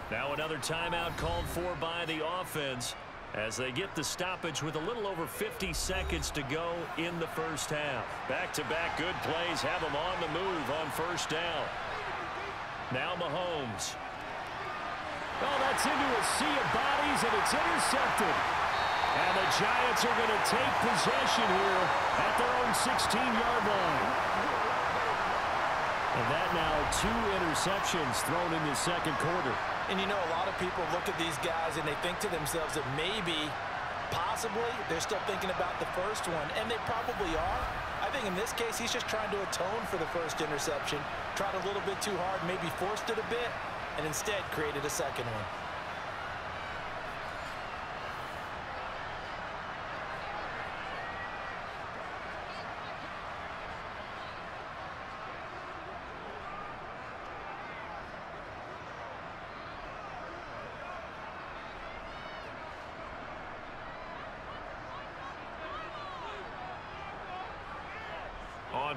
Now another timeout called for by the offense as they get the stoppage with a little over 50 seconds to go in the first half. Back-to-back -back good plays have them on the move on first down. Now Mahomes. Oh, that's into a sea of bodies, and it's intercepted. And the Giants are going to take possession here at their own 16-yard line. And that now two interceptions thrown in the second quarter. And you know, a lot of people look at these guys and they think to themselves that maybe, possibly, they're still thinking about the first one. And they probably are. I think in this case, he's just trying to atone for the first interception. Tried a little bit too hard, maybe forced it a bit, and instead created a second one.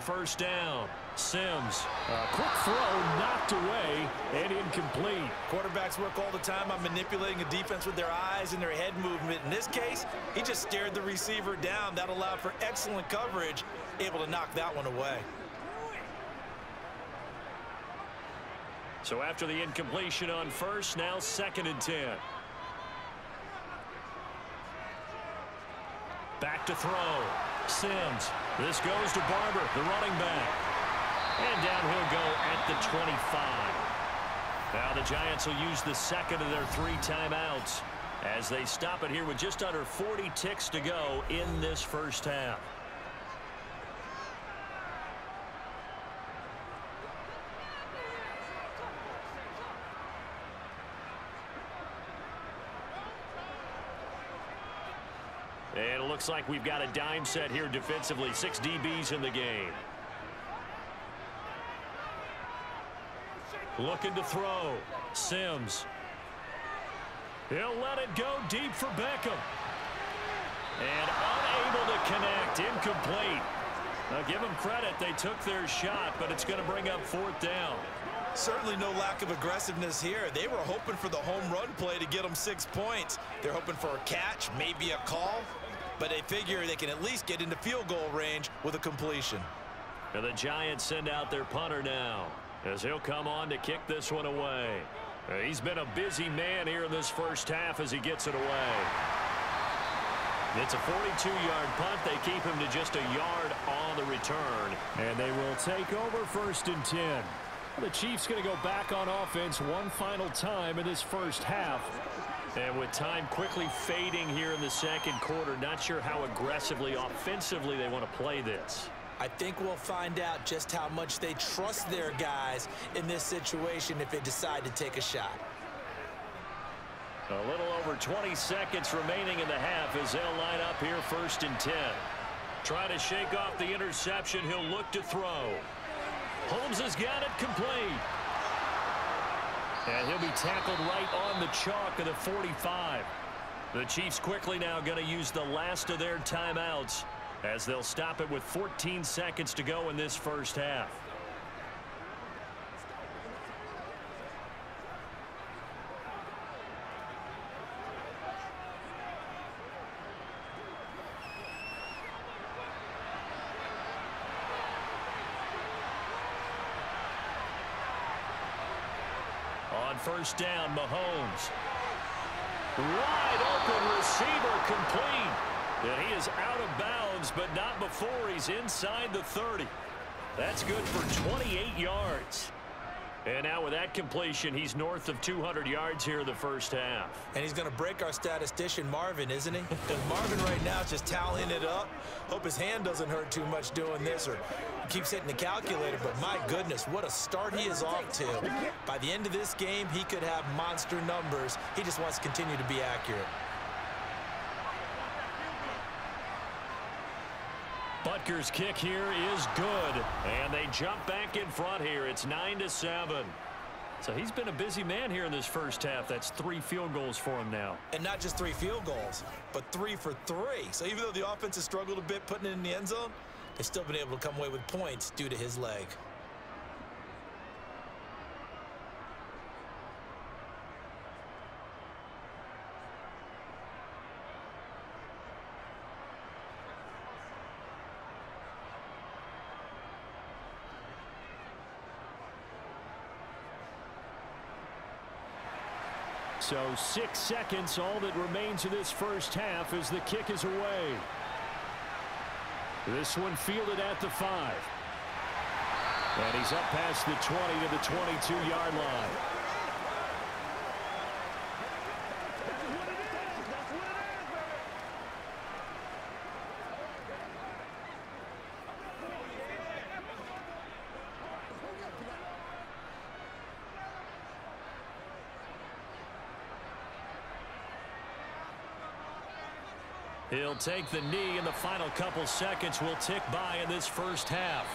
First down. Simms. A quick throw knocked away and incomplete. Quarterbacks work all the time on manipulating a defense with their eyes and their head movement. In this case, he just stared the receiver down. That allowed for excellent coverage, able to knock that one away. So after the incompletion on first, now second and 10. Back to throw. Simms. This goes to Barber, the running back. And down he'll go at the 25. Now the Giants will use the second of their three timeouts as they stop it here with just under 40 ticks to go in this first half. And it looks like we've got a dime set here defensively. Six DBs in the game. Looking to throw. Simms. He'll let it go deep for Beckham. And unable to connect. Incomplete. Now give them credit. They took their shot, but it's going to bring up fourth down. Certainly no lack of aggressiveness here. They were hoping for the home run play to get them six points. They're hoping for a catch, maybe a call, but they figure they can at least get into field goal range with a completion. And the Giants send out their punter now as he'll come on to kick this one away. He's been a busy man here in this first half as he gets it away. It's a 42-yard punt. They keep him to just a yard on the return. And they will take over first and 10. The Chiefs going to go back on offense one final time in this first half. And with time quickly fading here in the second quarter, not sure how aggressively offensively they want to play this. I think we'll find out just how much they trust their guys in this situation if they decide to take a shot. A little over 20 seconds remaining in the half as they'll line up here first and 10. Try to shake off the interception. He'll look to throw. Holmes has got it complete. And he'll be tackled right on the chalk of the 45. The Chiefs quickly now going to use the last of their timeouts as they'll stop it with 14 seconds to go in this first half. On first down, Mahomes. Wide open receiver complete. And he is out of bounds, but not before he's inside the 30. That's good for 28 yards. And now with that completion, he's north of 200 yards here in the first half. And he's going to break our statistician, Marvin, isn't he? [laughs] Marvin right now is just tallying it up. Hope his hand doesn't hurt too much doing this or keeps hitting the calculator. But my goodness, what a start he is off to. By the end of this game, he could have monster numbers. He just wants to continue to be accurate. Butker's kick here is good. And they jump back in front here. It's 9 to seven. So he's been a busy man here in this first half. That's three field goals for him now. And not just three field goals, but three for three. So even though the offense has struggled a bit putting it in the end zone, they've still been able to come away with points due to his leg. So six seconds, all that remains of this first half as the kick is away. This one fielded at the five. And he's up past the 20 to the 22-yard line. Take the knee in the final couple seconds will tick by in this first half.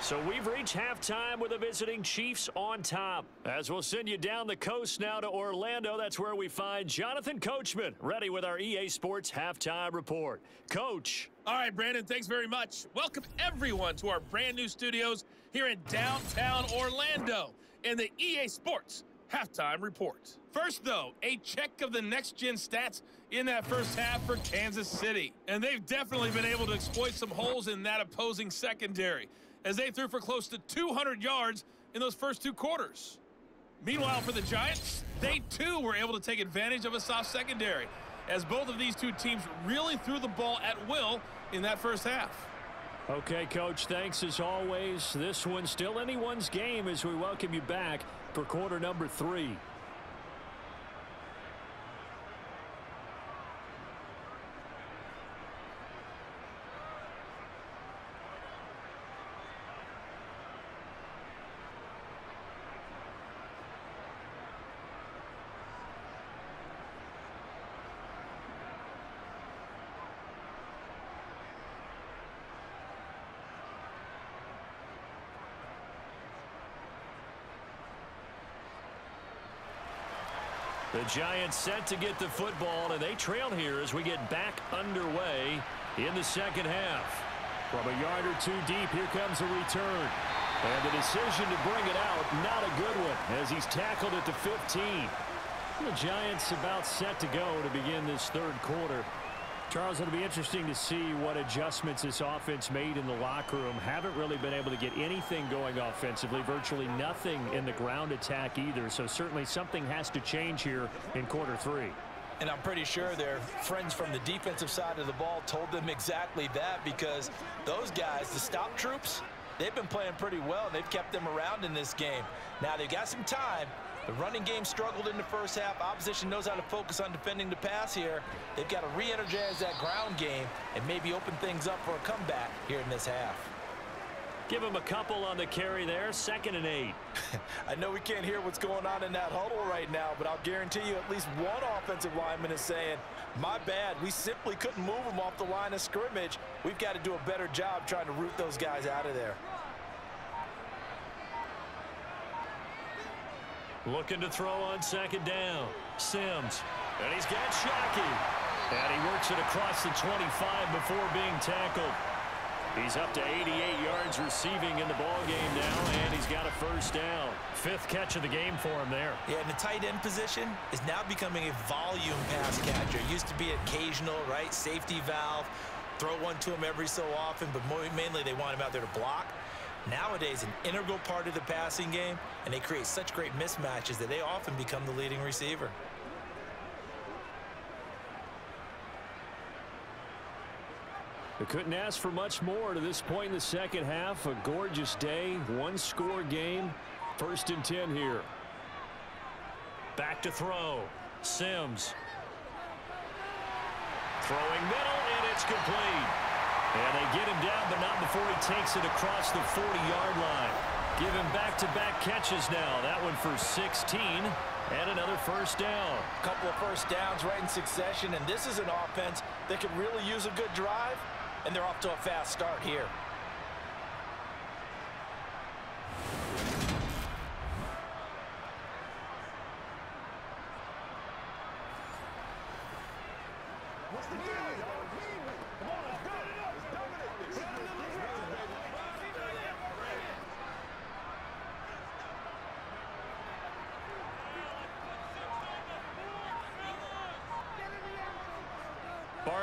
So we've reached halftime with the visiting Chiefs on top. As we'll send you down the coast now to Orlando, that's where we find Jonathan Coachman, ready with our EA Sports halftime report. Coach. All right, Brandon, thanks very much. Welcome everyone to our brand new studios here in downtown Orlando in the EA Sports halftime report. First, though, a check of the next gen stats in that first half for Kansas City. And they've definitely been able to exploit some holes in that opposing secondary as they threw for close to 200 yards in those first two quarters. Meanwhile, for the Giants, they too were able to take advantage of a soft secondary as both of these two teams really threw the ball at will in that first half. Okay, Coach, thanks as always. This one's still anyone's game as we welcome you back for quarter number three. The Giants set to get the football, and they trail here as we get back underway in the second half. From a yard or two deep, here comes a return. And the decision to bring it out, not a good one, as he's tackled at the 15. The Giants about set to go to begin this third quarter. Charles, it'll be interesting to see what adjustments this offense made in the locker room. Haven't really been able to get anything going offensively, virtually nothing in the ground attack either. So certainly something has to change here in quarter three. And I'm pretty sure their friends from the defensive side of the ball told them exactly that because those guys, the stop troops, they've been playing pretty well. They've kept them around in this game. Now they've got some time, the running game struggled in the first half. Opposition knows how to focus on defending the pass here. They've got to re-energize that ground game and maybe open things up for a comeback here in this half. Give him a couple on the carry there, second and eight. [laughs] I know we can't hear what's going on in that huddle right now, but I'll guarantee you at least one offensive lineman is saying, my bad, we simply couldn't move them off the line of scrimmage. We've got to do a better job trying to root those guys out of there. Looking to throw on second down. Simms. And he's got Shockey. And he works it across the 25 before being tackled. He's up to 88 yards receiving in the ball game now, and he's got a first down. Fifth catch of the game for him there. Yeah, and the tight end position is now becoming a volume pass catcher. It used to be occasional, right? Safety valve. Throw one to him every so often, but mainly they want him out there to block. Nowadays, an integral part of the passing game, and they create such great mismatches that they often become the leading receiver. They couldn't ask for much more to this point in the second half. A gorgeous day, one-score game, first and 10 here. Back to throw. Simms. Throwing middle, and it's complete. And they get him down, but not before he takes it across the 40-yard line. Give him back-to-back -back catches now. That one for 16 and another first down. A couple of first downs right in succession, and this is an offense that could really use a good drive, and they're off to a fast start here.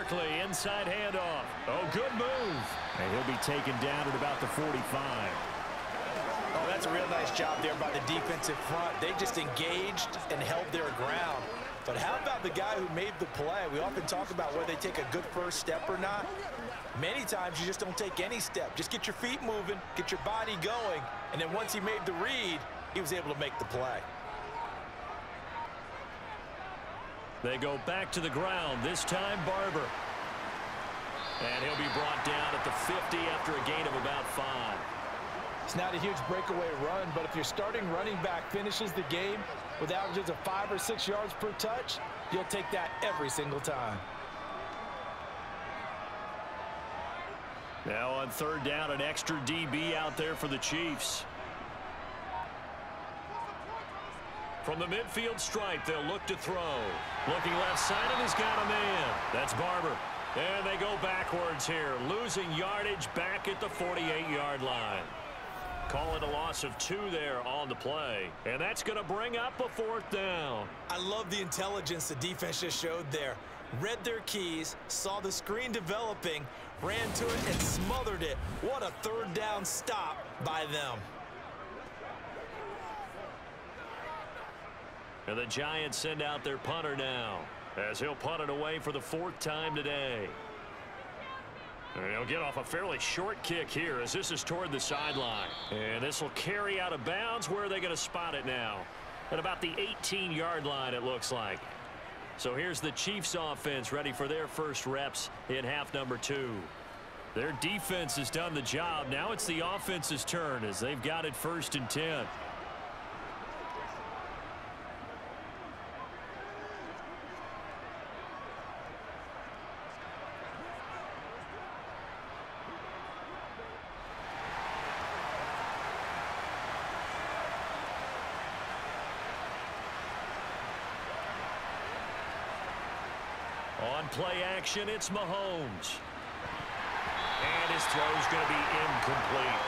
Barkley, inside handoff. Oh, good move. And he'll be taken down at about the 45. Oh, that's a real nice job there by the defensive front. They just engaged and held their ground. But how about the guy who made the play? We often talk about whether they take a good first step or not. Many times you just don't take any step. Just get your feet moving, get your body going, and then once he made the read, he was able to make the play. They go back to the ground, this time Barber. And he'll be brought down at the 50 after a gain of about five. It's not a huge breakaway run, but if your starting running back finishes the game with averages of five or six yards per touch, you'll take that every single time. Now on third down, an extra DB out there for the Chiefs. From the midfield stripe, they'll look to throw. Looking left side, and he's got a man. That's Barber. And they go backwards here, losing yardage back at the 48-yard line. Call it a loss of two there on the play. And that's going to bring up a fourth down. I love the intelligence the defense just showed there. Read their keys, saw the screen developing, ran to it, and smothered it. What a third down stop by them. And the Giants send out their punter now as he'll punt it away for the fourth time today. And he'll get off a fairly short kick here as this is toward the sideline. And this will carry out of bounds. Where are they going to spot it now? At about the 18-yard line, it looks like. So here's the Chiefs offense ready for their first reps in half number two. Their defense has done the job. Now it's the offense's turn as they've got it first and 10. On play action, it's Mahomes. And his throw's going to be incomplete.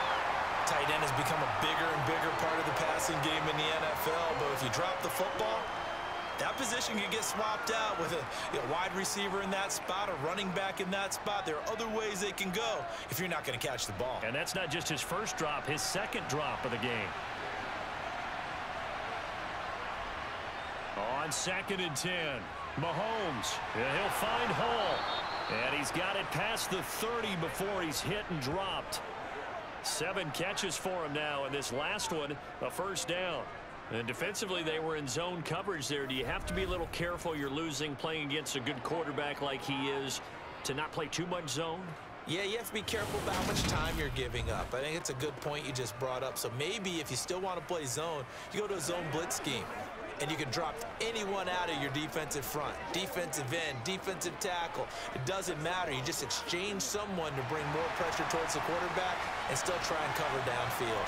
Tight end has become a bigger and bigger part of the passing game in the NFL, but if you drop the football, that position can get swapped out with a know, wide receiver in that spot, a running back in that spot. There are other ways they can go if you're not going to catch the ball. And that's not just his first drop, his second drop of the game. On second and 10, Mahomes. He'll find Hall. And he's got it past the 30 before he's hit and dropped. Seven catches for him now, and this last one, a first down. And defensively, they were in zone coverage there. Do you have to be a little careful you're losing playing against a good quarterback like he is to not play too much zone? Yeah, you have to be careful about how much time you're giving up. I think it's a good point you just brought up. So maybe if you still want to play zone, you go to a zone blitz scheme and you can drop anyone out of your defensive front. Defensive end, defensive tackle. It doesn't matter. You just exchange someone to bring more pressure towards the quarterback and still try and cover downfield.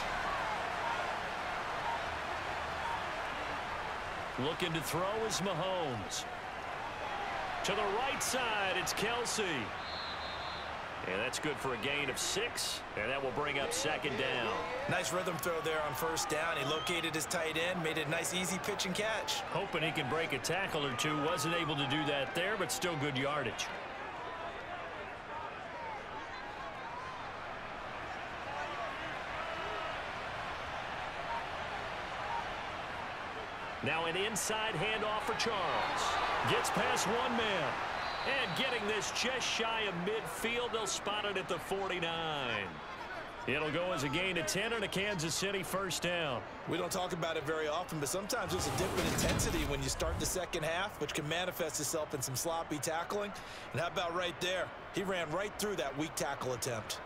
Looking to throw is Mahomes. To the right side, it's Kelce. And that's good for a gain of six, and that will bring up second down. Nice rhythm throw there on first down. He located his tight end, made it a nice, easy pitch and catch. Hoping he can break a tackle or two. Wasn't able to do that there, but still good yardage. Now an inside handoff for Charles. Gets past one man. And getting this just shy of midfield, they'll spot it at the 49. It'll go as a gain of 10 and a Kansas City first down. We don't talk about it very often, but sometimes there's a dip in intensity when you start the second half, which can manifest itself in some sloppy tackling. And how about right there? He ran right through that weak tackle attempt.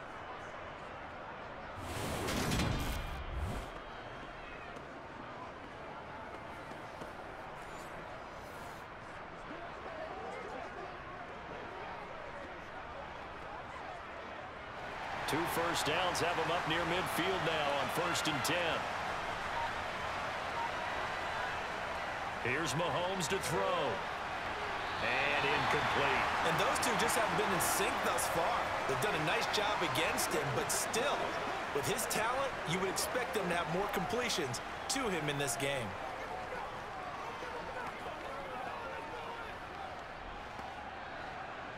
Two first downs have them up near midfield now on first and 10. Here's Mahomes to throw. And incomplete. And those two just haven't been in sync thus far. They've done a nice job against him, but still, with his talent, you would expect them to have more completions to him in this game.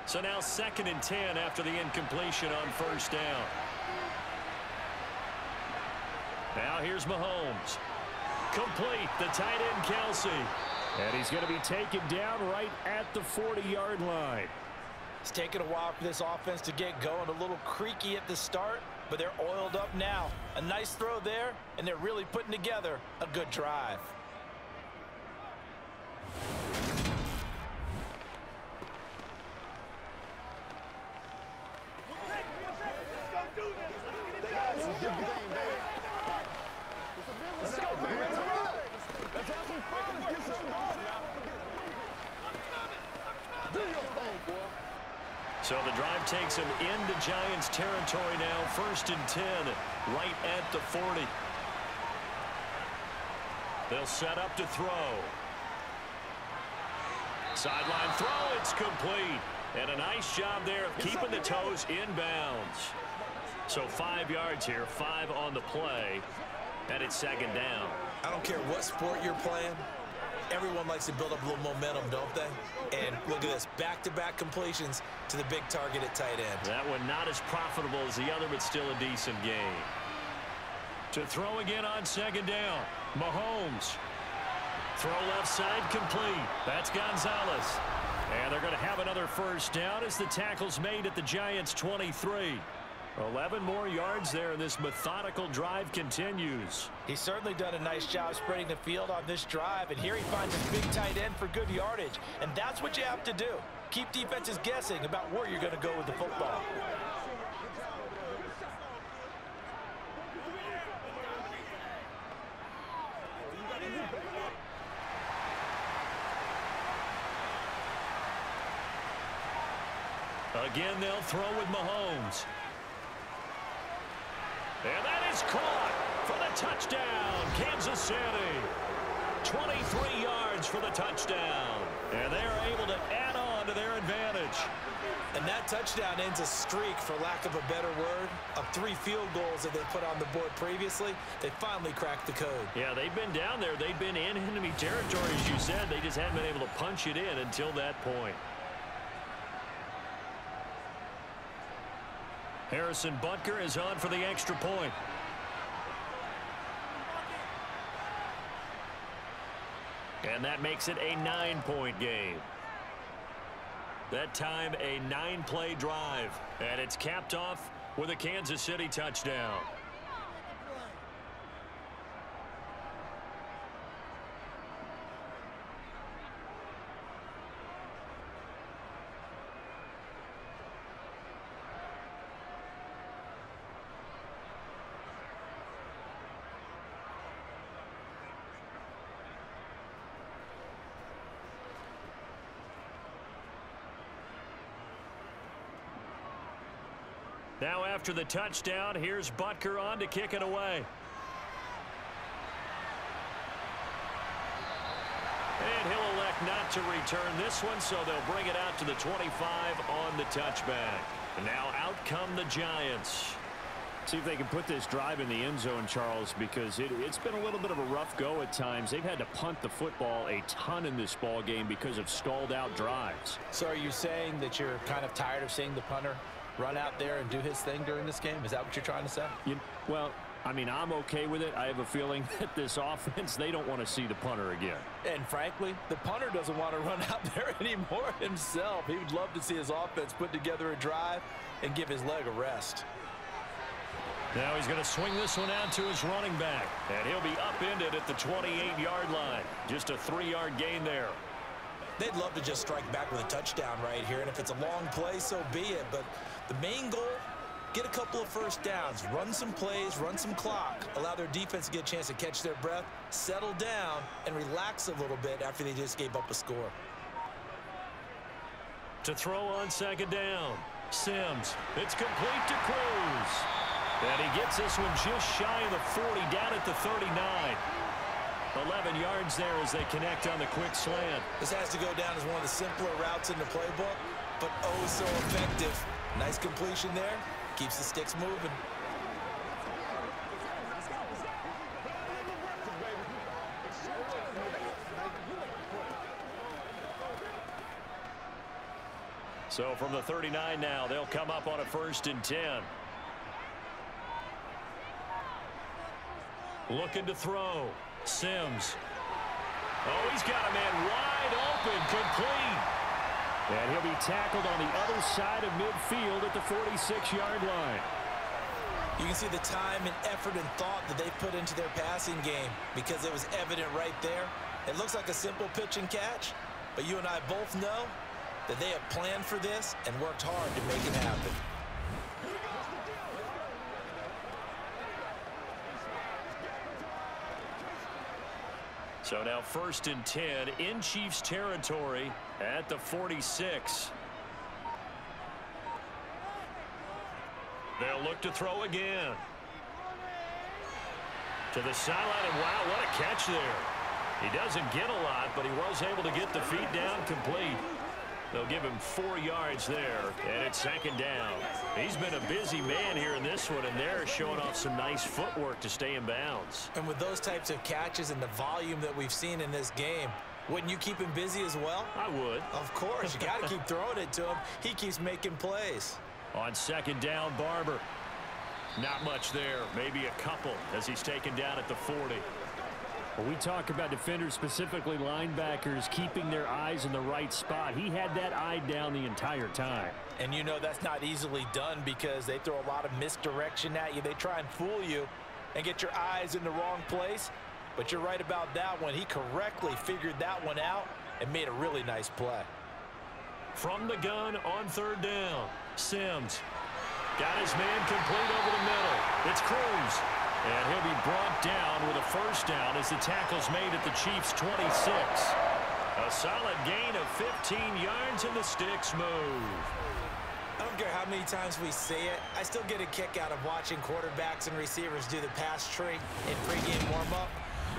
So now second and 10 after the incompletion on first down. Now here's Mahomes. Complete the tight end Kelce. And he's going to be taken down right at the 40-yard line. It's taken a while for this offense to get going. A little creaky at the start, but they're oiled up now. A nice throw there, and they're really putting together a good drive. So the drive takes them into Giants territory now. First and 10, right at the 40. They'll set up to throw. Sideline throw, it's complete. And a nice job there of keeping the toes inbounds. So five yards here, five on the play, and it's second down. I don't care what sport you're playing. Everyone likes to build up a little momentum, don't they? And look at this, back-to-back -back completions to the big target at tight end. That one not as profitable as the other, but still a decent game. To throw again on second down, Mahomes. Throw left side complete. That's Gonzalez. And they're going to have another first down as the tackle's made at the Giants' 23. 11 more yards there, and this methodical drive continues. He's certainly done a nice job spreading the field on this drive, and here he finds his big tight end for good yardage. And that's what you have to do. Keep defenses guessing about where you're going to go with the football. Again, they'll throw with Mahomes. And that is caught for the touchdown, Kansas City. 23 yards for the touchdown. And they are able to add on to their advantage. And that touchdown ends a streak, for lack of a better word, of three field goals that they put on the board previously. They finally cracked the code. Yeah, they've been down there. They've been in enemy territory, as you said. They just haven't been able to punch it in until that point. Harrison Butker is on for the extra point. And that makes it a nine-point game. That time, a nine-play drive. And it's capped off with a Kansas City touchdown. Now after the touchdown, here's Butker on to kick it away. And he'll elect not to return this one, so they'll bring it out to the 25 on the touchback. And now out come the Giants. See if they can put this drive in the end zone, Charles, because it, has been a little bit of a rough go at times. They've had to punt the football a ton in this ball game because of stalled out drives. So are you saying that you're kind of tired of seeing the punter run out there and do his thing during this game? Is that what you're trying to say? You, well, I mean, I'm okay with it. I have a feeling [laughs] that this offense, they don't want to see the punter again. And frankly, the punter doesn't want to [laughs] run out there anymore himself. He would love to see his offense put together a drive and give his leg a rest. Now he's going to swing this one out to his running back. And he'll be upended at the 28-yard line. Just a three-yard gain there. They'd love to just strike back with a touchdown right here. And if it's a long play, so be it. But the main goal, get a couple of first downs, run some plays, run some clock, allow their defense to get a chance to catch their breath, settle down, and relax a little bit after they just gave up a score. To throw on second down, Simms. It's complete to Cruz. And he gets this one just shy of the 40, down at the 39. 11 yards there as they connect on the quick slant. This has to go down as one of the simpler routes in the playbook, but oh so effective. Nice completion there. Keeps the sticks moving. So from the 39 now, they'll come up on a first and 10. Looking to throw. Simms. Oh, he's got a man wide open, complete. And he'll be tackled on the other side of midfield at the 46-yard line. You can see the time and effort and thought that they put into their passing game because it was evident right there. It looks like a simple pitch and catch, but you and I both know that they have planned for this and worked hard to make it happen. So now first and 10 in Chiefs territory at the 46. They'll look to throw again. To the sideline, and wow, what a catch there. He doesn't get a lot, but he was able to get the feet down complete. They'll give him four yards there, and it's second down. He's been a busy man here in this one, and they're showing off some nice footwork to stay in bounds. And with those types of catches and the volume that we've seen in this game, wouldn't you keep him busy as well? I would. Of course. You got to keep [laughs] throwing it to him. He keeps making plays. On second down, Barber. Not much there. Maybe a couple as he's taken down at the 40. We talk about defenders, specifically linebackers, keeping their eyes in the right spot, he had that eye down the entire time. And you know that's not easily done because they throw a lot of misdirection at you. They try and fool you and get your eyes in the wrong place. But you're right about that one. He correctly figured that one out and made a really nice play. From the gun on third down, Simms got his man complete over the middle. It's Cruz. And he'll be brought down with a first down as the tackle's made at the Chiefs' 26. A solid gain of 15 yards and the sticks move. I don't care how many times we see it. I still get a kick out of watching quarterbacks and receivers do the pass tree in pregame warm-up.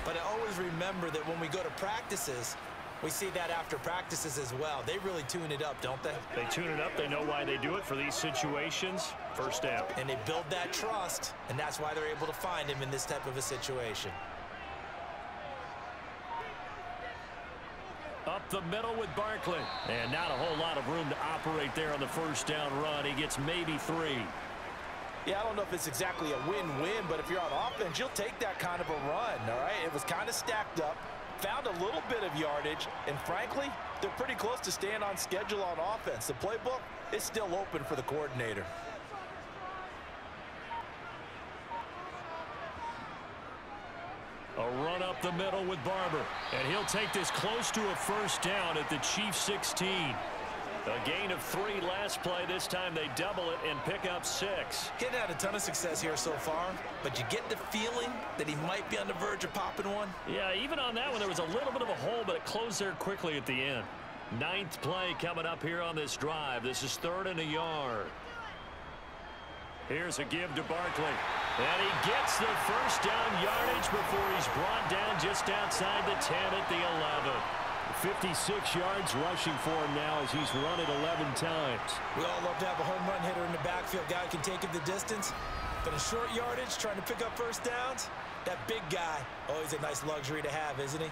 But I always remember that when we go to practices, we see that after practices as well. They really tune it up, don't they? They tune it up. They know why they do it for these situations. First down. And they build that trust, and that's why they're able to find him in this type of a situation. Up the middle with Barkley. And not a whole lot of room to operate there on the first down run. He gets maybe three. Yeah, I don't know if it's exactly a win-win, but if you're on offense, you'll take that kind of a run, all right? It was kind of stacked up, found a little bit of yardage, and frankly, they're pretty close to staying on schedule on offense. The playbook is still open for the coordinator. A run up the middle with Barber. And he'll take this close to a first down at the Chiefs 16. A gain of three last play. This time they double it and pick up six. Hitting had a ton of success here so far, but you get the feeling that he might be on the verge of popping one. Yeah, even on that one, there was a little bit of a hole, but it closed there quickly at the end. Ninth play coming up here on this drive. This is third and a yard. Here's a give to Barkley. And he gets the first down yardage before he's brought down just outside the 10 at the 11. 56 yards rushing for him now as he's run it 11 times. We all love to have a home run hitter in the backfield. Guy can take it the distance. But in short yardage, trying to pick up first downs, that big guy, always a nice luxury to have, isn't he?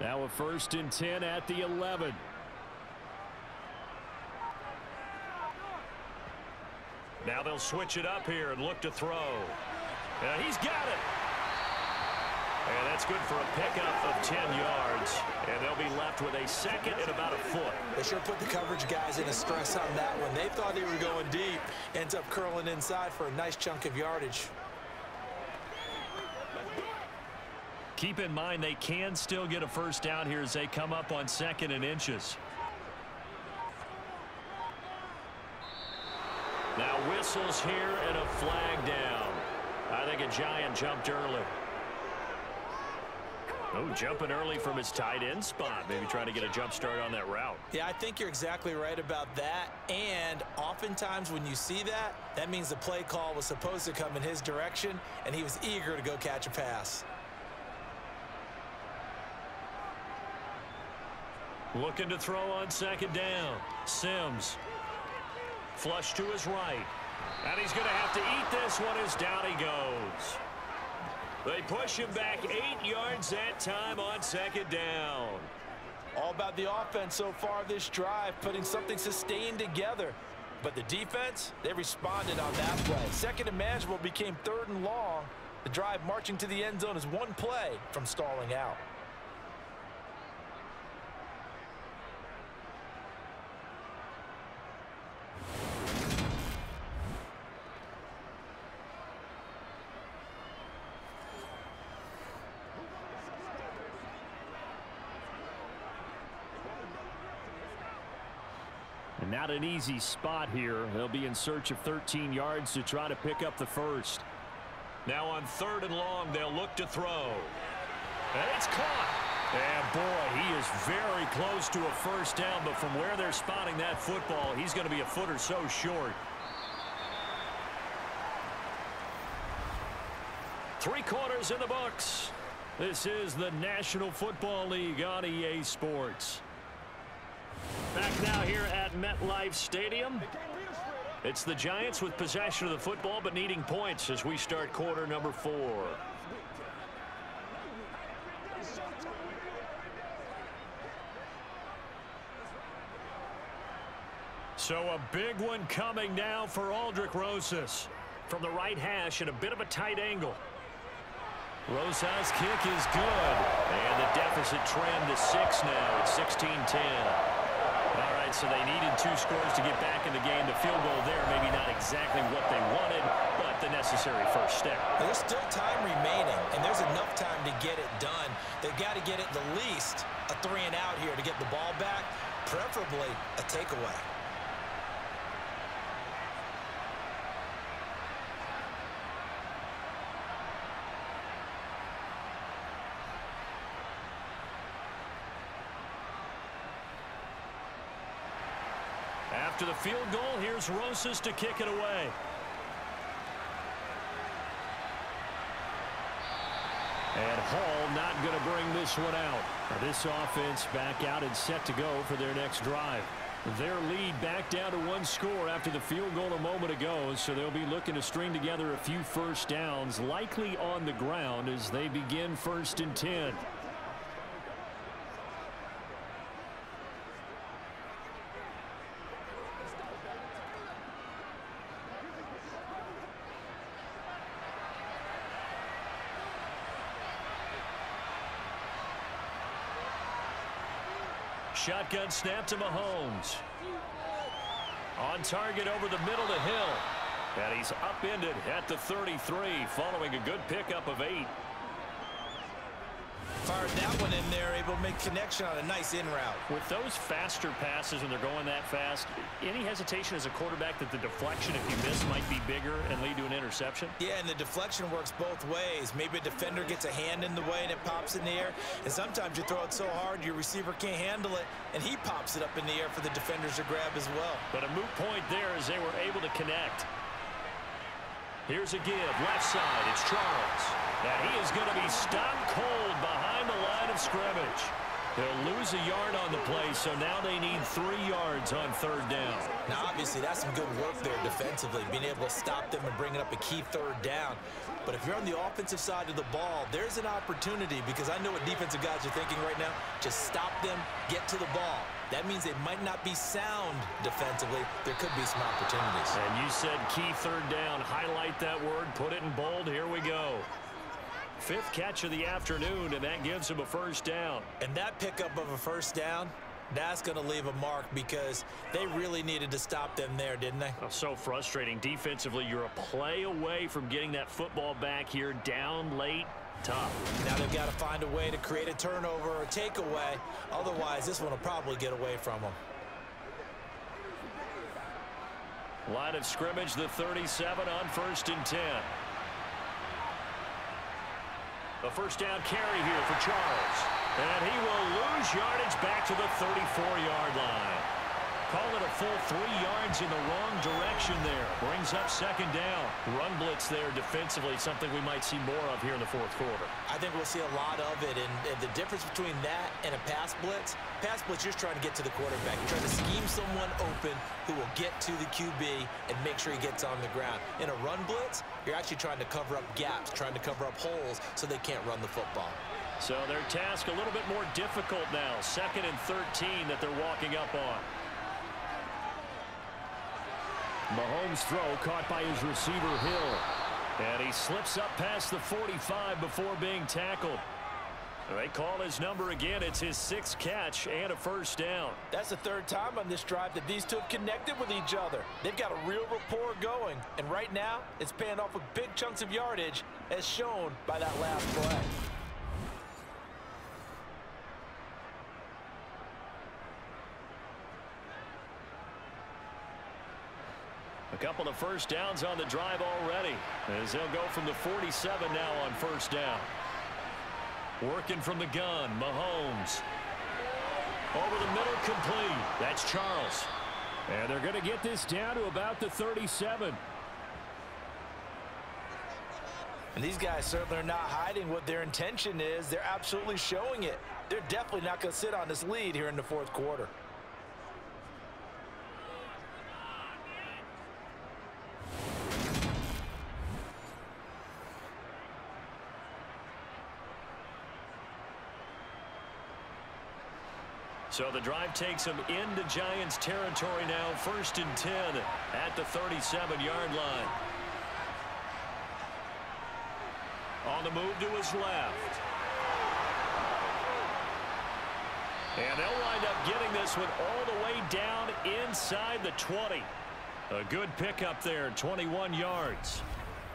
Now a first and 10 at the 11. Now they'll switch it up here and look to throw. And he's got it. And that's good for a pickup of 10 yards. And they'll be left with a second and about a foot. They sure put the coverage guys in a stress on that one. They thought they were going deep. Ends up curling inside for a nice chunk of yardage. Keep in mind they can still get a first down here as they come up on second and inches. Now whistles here and a flag down. I think a Giant jumped early. Oh, jumping early from his tight end spot. Maybe trying to get a jump start on that route. Yeah, I think you're exactly right about that. And oftentimes when you see that, that means the play call was supposed to come in his direction, and he was eager to go catch a pass. Looking to throw on second down. Simms. Flush to his right. And he's going to have to eat this one as down he goes. They push him back eight yards that time on second down. All about the offense so far this drive, putting something sustained together. But the defense, they responded on that play. Second and manageable became third and long. The drive marching to the end zone is one play from stalling out. An easy spot here. They'll be in search of 13 yards to try to pick up the first. Now on third and long, they'll look to throw. And it's caught. And boy, he is very close to a first down, but from where they're spotting that football, he's going to be a foot or so short. Three quarters in the books. This is the National Football League on EA Sports. Back now here at MetLife Stadium. It's the Giants with possession of the football but needing points as we start quarter number four. So a big one coming now for Aldrick Rosas. From the right hash at a bit of a tight angle. Rosas' kick is good. And the deficit trend to six now. It's 16-10. So they needed two scores to get back in the game. The field goal there, maybe not exactly what they wanted, but the necessary first step. There's still time remaining, and there's enough time to get it done. They've got to get it the least a three and out here to get the ball back, preferably a takeaway. After the field goal, here's Rosas to kick it away. And Hall not going to bring this one out. This offense back out and set to go for their next drive. Their lead back down to one score after the field goal a moment ago, so they'll be looking to string together a few first downs, likely on the ground as they begin first and 10. Shotgun snap to Mahomes. On target over the middle to Hill. And he's upended at the 33 following a good pickup of eight. Fired that one in there, able to make connection on a nice in route. With those faster passes when they're going that fast, any hesitation as a quarterback that the deflection, if you miss, might be bigger and lead to an interception? Yeah, and the deflection works both ways. Maybe a defender gets a hand in the way and it pops in the air. And sometimes you throw it so hard your receiver can't handle it, and he pops it up in the air for the defenders to grab as well. But a moot point there as they were able to connect. Here's a give, left side, it's Charles. And he is going to be stopped cold behind the line of scrimmage. They'll lose a yard on the play, so now they need three yards on third down. Now, obviously, that's some good work there defensively, being able to stop them and bring it up a key third down. But if you're on the offensive side of the ball, there's an opportunity because I know what defensive guys are thinking right now. Just stop them, get to the ball. That means they might not be sound defensively. There could be some opportunities. And you said key third down. Highlight that word. Put it in bold. Here we go. Fifth catch of the afternoon, and that gives him a first down. And that pickup of a first down, that's going to leave a mark because they really needed to stop them there, didn't they? Oh, so frustrating. Defensively, you're a play away from getting that football back here down late. Tough. Now they've got to find a way to create a turnover or takeaway. Otherwise, this one will probably get away from them. Line of scrimmage, the 37 on first and 10. A first down carry here for Charles. And he will lose yardage back to the 34-yard line. Call it a full three yards in the wrong direction there. Brings up second down. Run blitz there defensively, something we might see more of here in the fourth quarter. I think we'll see a lot of it. And, and the difference between that and a pass blitz, pass blitz, you're trying to get to the quarterback. You're trying to scheme someone open who will get to the QB and make sure he gets on the ground. In a run blitz, you're actually trying to cover up gaps, trying to cover up holes so they can't run the football. So their task a little bit more difficult now. Second and 13 that they're walking up on. Mahomes' throw caught by his receiver, Hill. And he slips up past the 45 before being tackled. They call his number again. It's his sixth catch and a first down. That's the third time on this drive that these two have connected with each other. They've got a real rapport going. And right now, it's paying off with big chunks of yardage as shown by that last play. Couple of first downs on the drive already as they'll go from the 47 now on first down. Working from the gun, Mahomes. Over the middle, complete. That's Charles. And they're going to get this down to about the 37. And these guys certainly are not hiding what their intention is. They're absolutely showing it. They're definitely not going to sit on this lead here in the fourth quarter. So the drive takes them into Giants territory now. First and 10 at the 37-yard line. On the move to his left. And they'll wind up getting this one all the way down inside the 20. A good pickup there, 21 yards.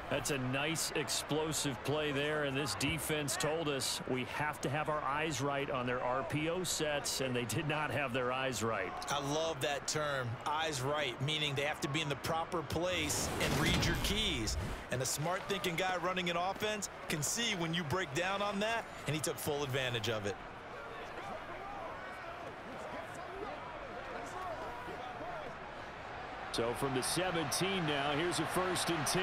That's a nice explosive play there, and this defense told us we have to have our eyes right on their RPO sets, and they did not have their eyes right. I love that term, eyes right, meaning they have to be in the proper place and read your keys. And a smart thinking guy running an offense can see when you break down on that, and he took full advantage of it. So from the 17 now, here's a first and 10.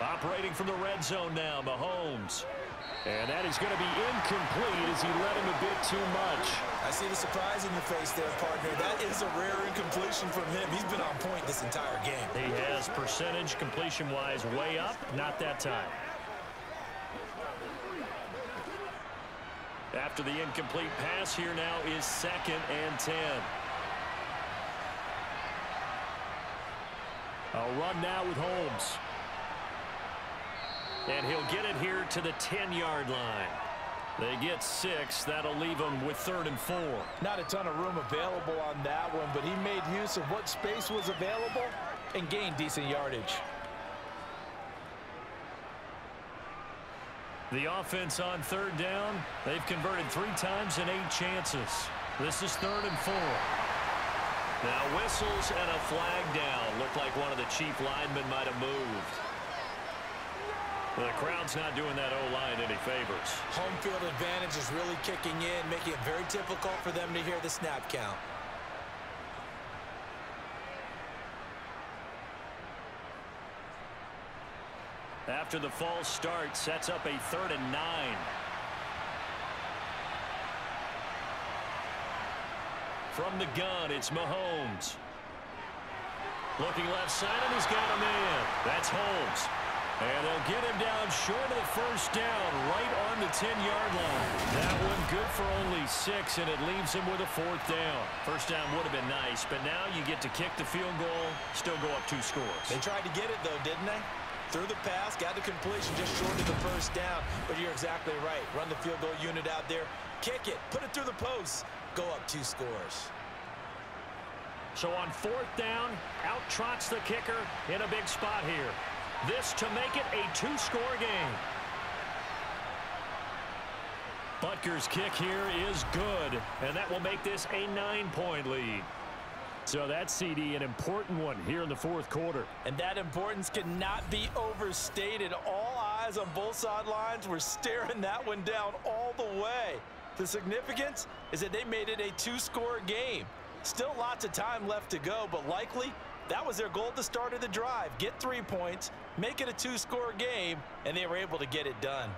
Operating from the red zone now, Mahomes. And that is going to be incomplete as he led him a bit too much. I see the surprise in your face there, partner. That is a rare incompletion from him. He's been on point this entire game. He has percentage completion-wise way up. Not that time. After the incomplete pass here now is second and 10. A run now with Holmes. And he'll get it here to the 10-yard line. They get six. That'll leave them with third and four. Not a ton of room available on that one, but he made use of what space was available and gained decent yardage. The offense on third down, they've converted three times in eight chances. This is third and four. Now whistles and a flag down. Looked like one of the chief linemen might have moved. The crowd's not doing that O-line any favors. Home field advantage is really kicking in, making it very difficult for them to hear the snap count. After the false start, sets up a third and nine. From the gun, it's Mahomes. Looking left side, and he's got a man. That's Holmes. And they'll get him down short of the first down, right on the 10-yard line. That one good for only six, and it leaves him with a fourth down. First down would have been nice, but now you get to kick the field goal, still go up two scores. They tried to get it, though, didn't they? Threw the pass, got the completion just short of the first down. But you're exactly right. Run the field goal unit out there, kick it, put it through the post, go up two scores. So on fourth down, out trots the kicker in a big spot here. This to make it a two-score game. Butker's kick here is good, and that will make this a nine-point lead. So that's CD, an important one here in the fourth quarter. And that importance cannot be overstated. All eyes on both sidelines were staring that one down all the way. The significance is that they made it a two-score game. Still lots of time left to go, but likely that was their goal the start of the drive. Get three points, make it a two-score game, and they were able to get it done.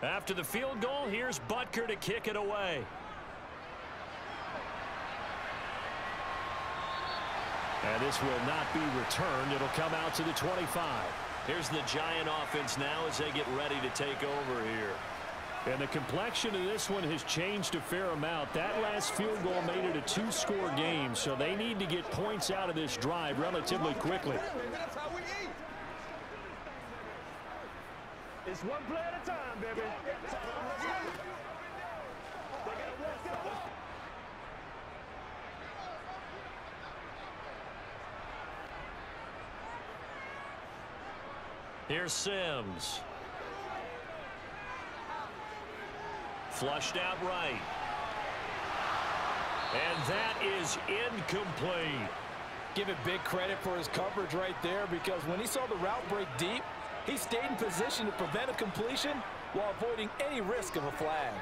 After the field goal, here's Butker to kick it away. And this will not be returned. It'll come out to the 25. Here's the Giant offense now as they get ready to take over here. And the complexion of this one has changed a fair amount. That last field goal made it a two-score game, so they need to get points out of this drive relatively quickly. It's one play at a time, baby. Here's Simms. Flushed out right. And that is incomplete. Give it big credit for his coverage right there because when he saw the route break deep, he stayed in position to prevent a completion while avoiding any risk of a flag.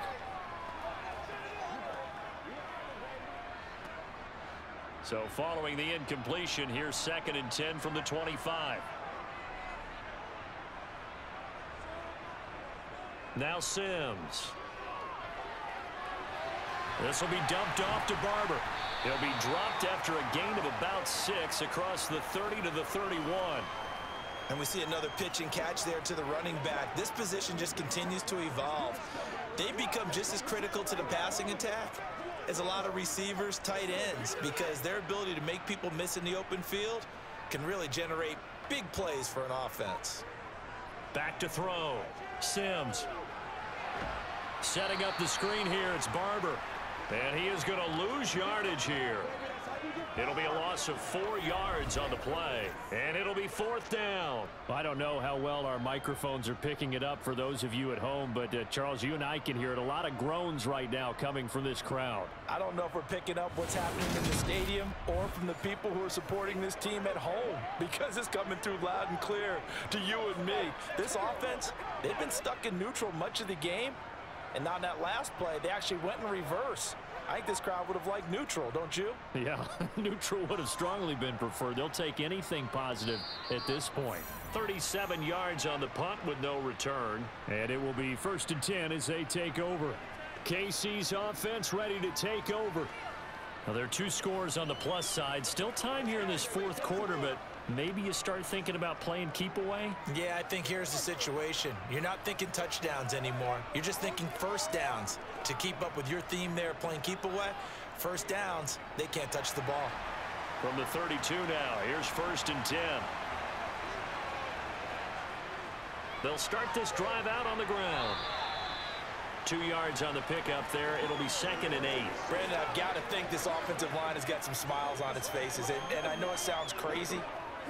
So following the incompletion, here's second and 10 from the 25. Now Simms. This will be dumped off to Barber. He'll be dropped after a gain of about six across the 30 to the 31. And we see another pitch and catch there to the running back. This position just continues to evolve. They've become just as critical to the passing attack as a lot of receivers, tight ends, because their ability to make people miss in the open field can really generate big plays for an offense. Back to throw. Simms. Setting up the screen here, it's Barber. And he is going to lose yardage here. It'll be a loss of four yards on the play. And it'll be fourth down. I don't know how well our microphones are picking it up for those of you at home, but uh, Charles, you and I can hear it. A lot of groans right now coming from this crowd. I don't know if we're picking up what's happening in the stadium or from the people who are supporting this team at home because it's coming through loud and clear to you and me. This offense, they've been stuck in neutral much of the game, and on that last play, they actually went in reverse. I think this crowd would have liked neutral, don't you? Yeah, [laughs] neutral would have strongly been preferred. They'll take anything positive at this point. 37 yards on the punt with no return. And it will be first and 10 as they take over. KC's offense ready to take over. Now, there are two scores on the plus side. Still time here in this fourth quarter, but maybe you start thinking about playing keep away? Yeah, I think here's the situation. You're not thinking touchdowns anymore. You're just thinking first downs. To keep up with your theme there playing keep away, first downs, they can't touch the ball. From the 32 now, here's first and 10. They'll start this drive out on the ground. Two yards on the pickup there. It'll be second and eight. Brandon, I've got to think this offensive line has got some smiles on its faces. And, and I know it sounds crazy,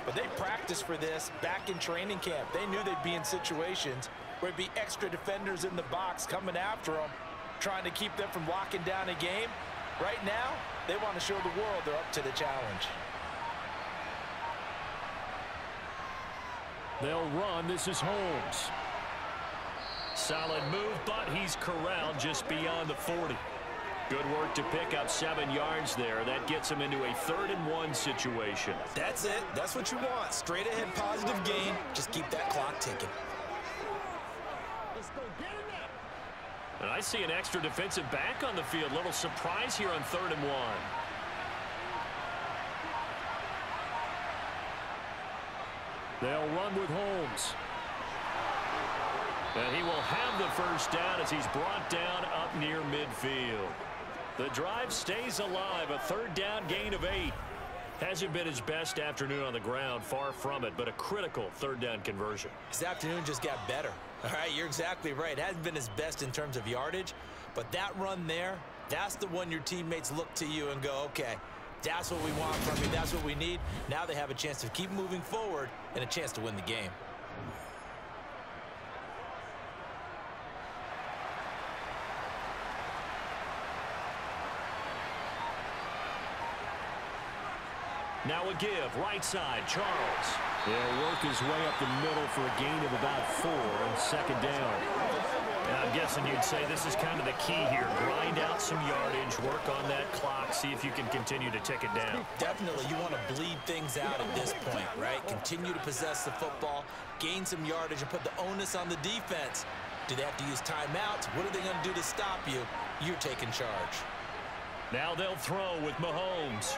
but they practiced for this back in training camp. They knew they'd be in situations where there'd be extra defenders in the box coming after them, trying to keep them from locking down a game. Right now, they want to show the world they're up to the challenge. They'll run. This is Holmes. Solid move, but he's corralled just beyond the 40. Good work to pick up seven yards there. That gets him into a third and one situation. That's it. That's what you want. Straight ahead positive gain. Just keep that clock ticking. And I see an extra defensive back on the field. Little surprise here on third and one. They'll run with Holmes. And he will have the first down as he's brought down up near midfield. The drive stays alive. A third down gain of eight. Hasn't been his best afternoon on the ground, far from it, but a critical third down conversion. His afternoon just got better. [laughs] All right, you're exactly right. It hasn't been his best in terms of yardage, but that run there, that's the one your teammates look to you and go, okay, that's what we want from you. That's what we need. Now they have a chance to keep moving forward and a chance to win the game. Now a give, right side, Charles. He'll work his way up the middle for a gain of about four and second down. And I'm guessing you'd say this is kind of the key here. Grind out some yardage, work on that clock, see if you can continue to tick it down. Definitely, you want to bleed things out at this point, right? Continue to possess the football, gain some yardage, and put the onus on the defense. Do they have to use timeouts? What are they going to do to stop you? You're taking charge. Now they'll throw with Mahomes.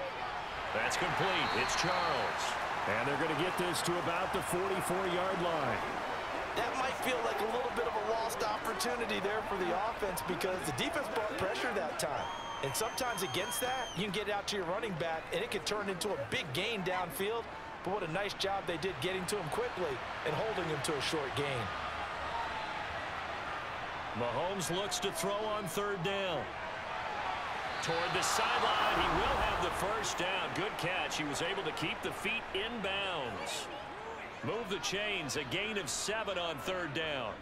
That's complete. It's Charles. And they're going to get this to about the 44-yard line. That might feel like a little bit of a lost opportunity there for the offense because the defense brought pressure that time. And sometimes against that, you can get out to your running back, and it can turn into a big gain downfield. But what a nice job they did getting to him quickly and holding him to a short gain. Mahomes looks to throw on third down. Toward the sideline, he will have the first down. Good catch. He was able to keep the feet in bounds. Move the chains, a gain of seven on third down.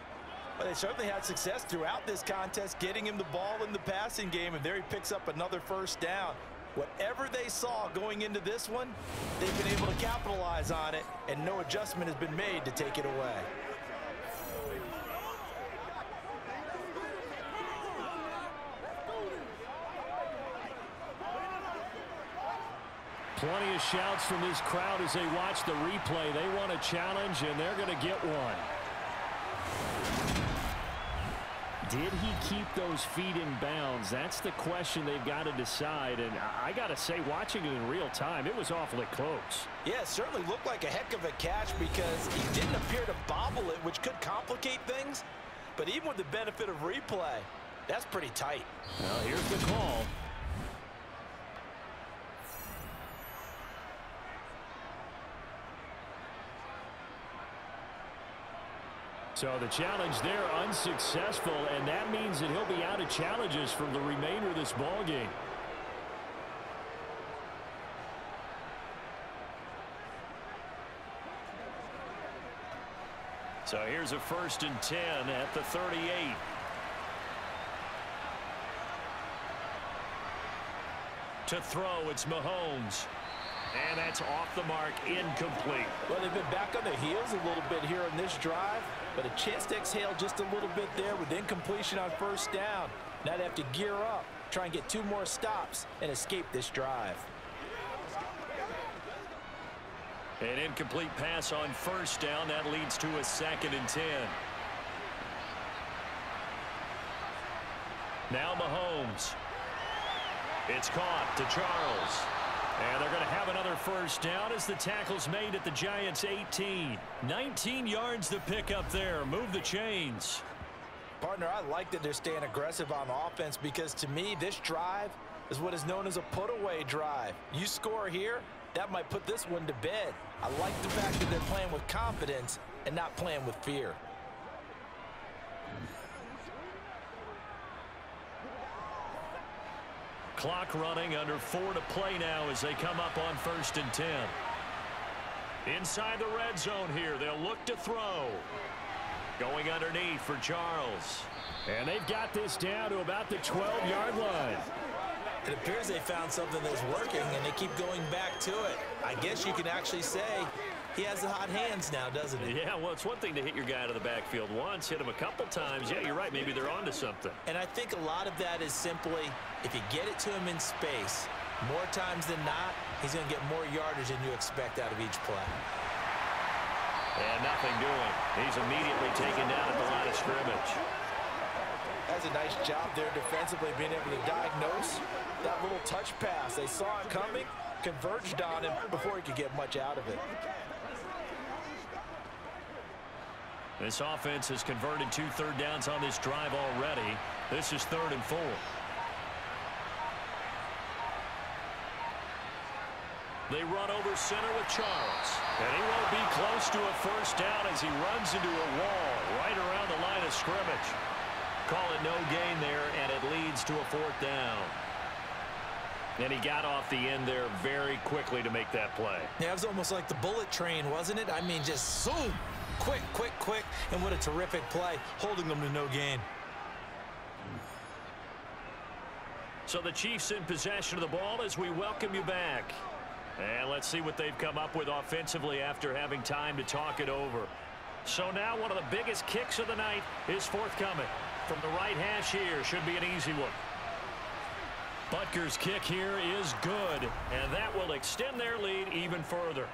Well, they certainly had success throughout this contest getting him the ball in the passing game, and there he picks up another first down. Whatever they saw going into this one, they've been able to capitalize on it, and no adjustment has been made to take it away. Plenty of shouts from this crowd as they watch the replay. They want a challenge, and they're going to get one. Did he keep those feet in bounds? That's the question they've got to decide. And I got to say, watching it in real time, it was awfully close. Yeah, it certainly looked like a heck of a catch because he didn't appear to bobble it, which could complicate things. But even with the benefit of replay, that's pretty tight. Well, here's the call. So the challenge there unsuccessful, and that means that he'll be out of challenges for the remainder of this ball game. So here's a first and 10 at the 38. To throw, it's Mahomes. And that's off the mark, incomplete. Well, they've been back on the heels a little bit here on this drive, but a chance to exhale just a little bit there with incompletion on first down. Now they have to gear up, try and get two more stops, and escape this drive. An incomplete pass on first down. That leads to a second and 10. Now Mahomes. It's caught to Charles. And they're going to have another first down as the tackle's made at the Giants' 18. 19 yards to pick up there. Move the chains. Partner, I like that they're staying aggressive on offense because to me, this drive is what is known as a put-away drive. You score here, that might put this one to bed. I like the fact that they're playing with confidence and not playing with fear. Clock running under four to play now as they come up on first and 10. Inside the red zone here. They'll look to throw. Going underneath for Charles. And they've got this down to about the 12-yard line. It appears they found something that's working, and they keep going back to it. I guess you can actually say he has the hot hands now, doesn't he? Yeah, well, it's one thing to hit your guy to the backfield once, hit him a couple times. Yeah, you're right. Maybe they're onto something. And I think a lot of that is simply if you get it to him in space, more times than not, he's going to get more yardage than you expect out of each play. And nothing doing. He's immediately taken down at the line of scrimmage. That's a nice job there defensively, being able to diagnose that little touch pass. They saw it coming, converged on him before he could get much out of it. This offense has converted two third downs on this drive already. This is third and four. They run over center with Charles. And he won't be close to a first down as he runs into a wall right around the line of scrimmage. Call it no gain there, and it leads to a fourth down. And he got off the end there very quickly to make that play. Yeah, it was almost like the bullet train, wasn't it? I mean, just zoom, quick, quick, quick, and what a terrific play, holding them to no gain. So the Chiefs in possession of the ball as we welcome you back. And let's see what they've come up with offensively after having time to talk it over. So now one of the biggest kicks of the night is forthcoming. From the right hash here, should be an easy one. Butker's kick here is good, and that will extend their lead even further.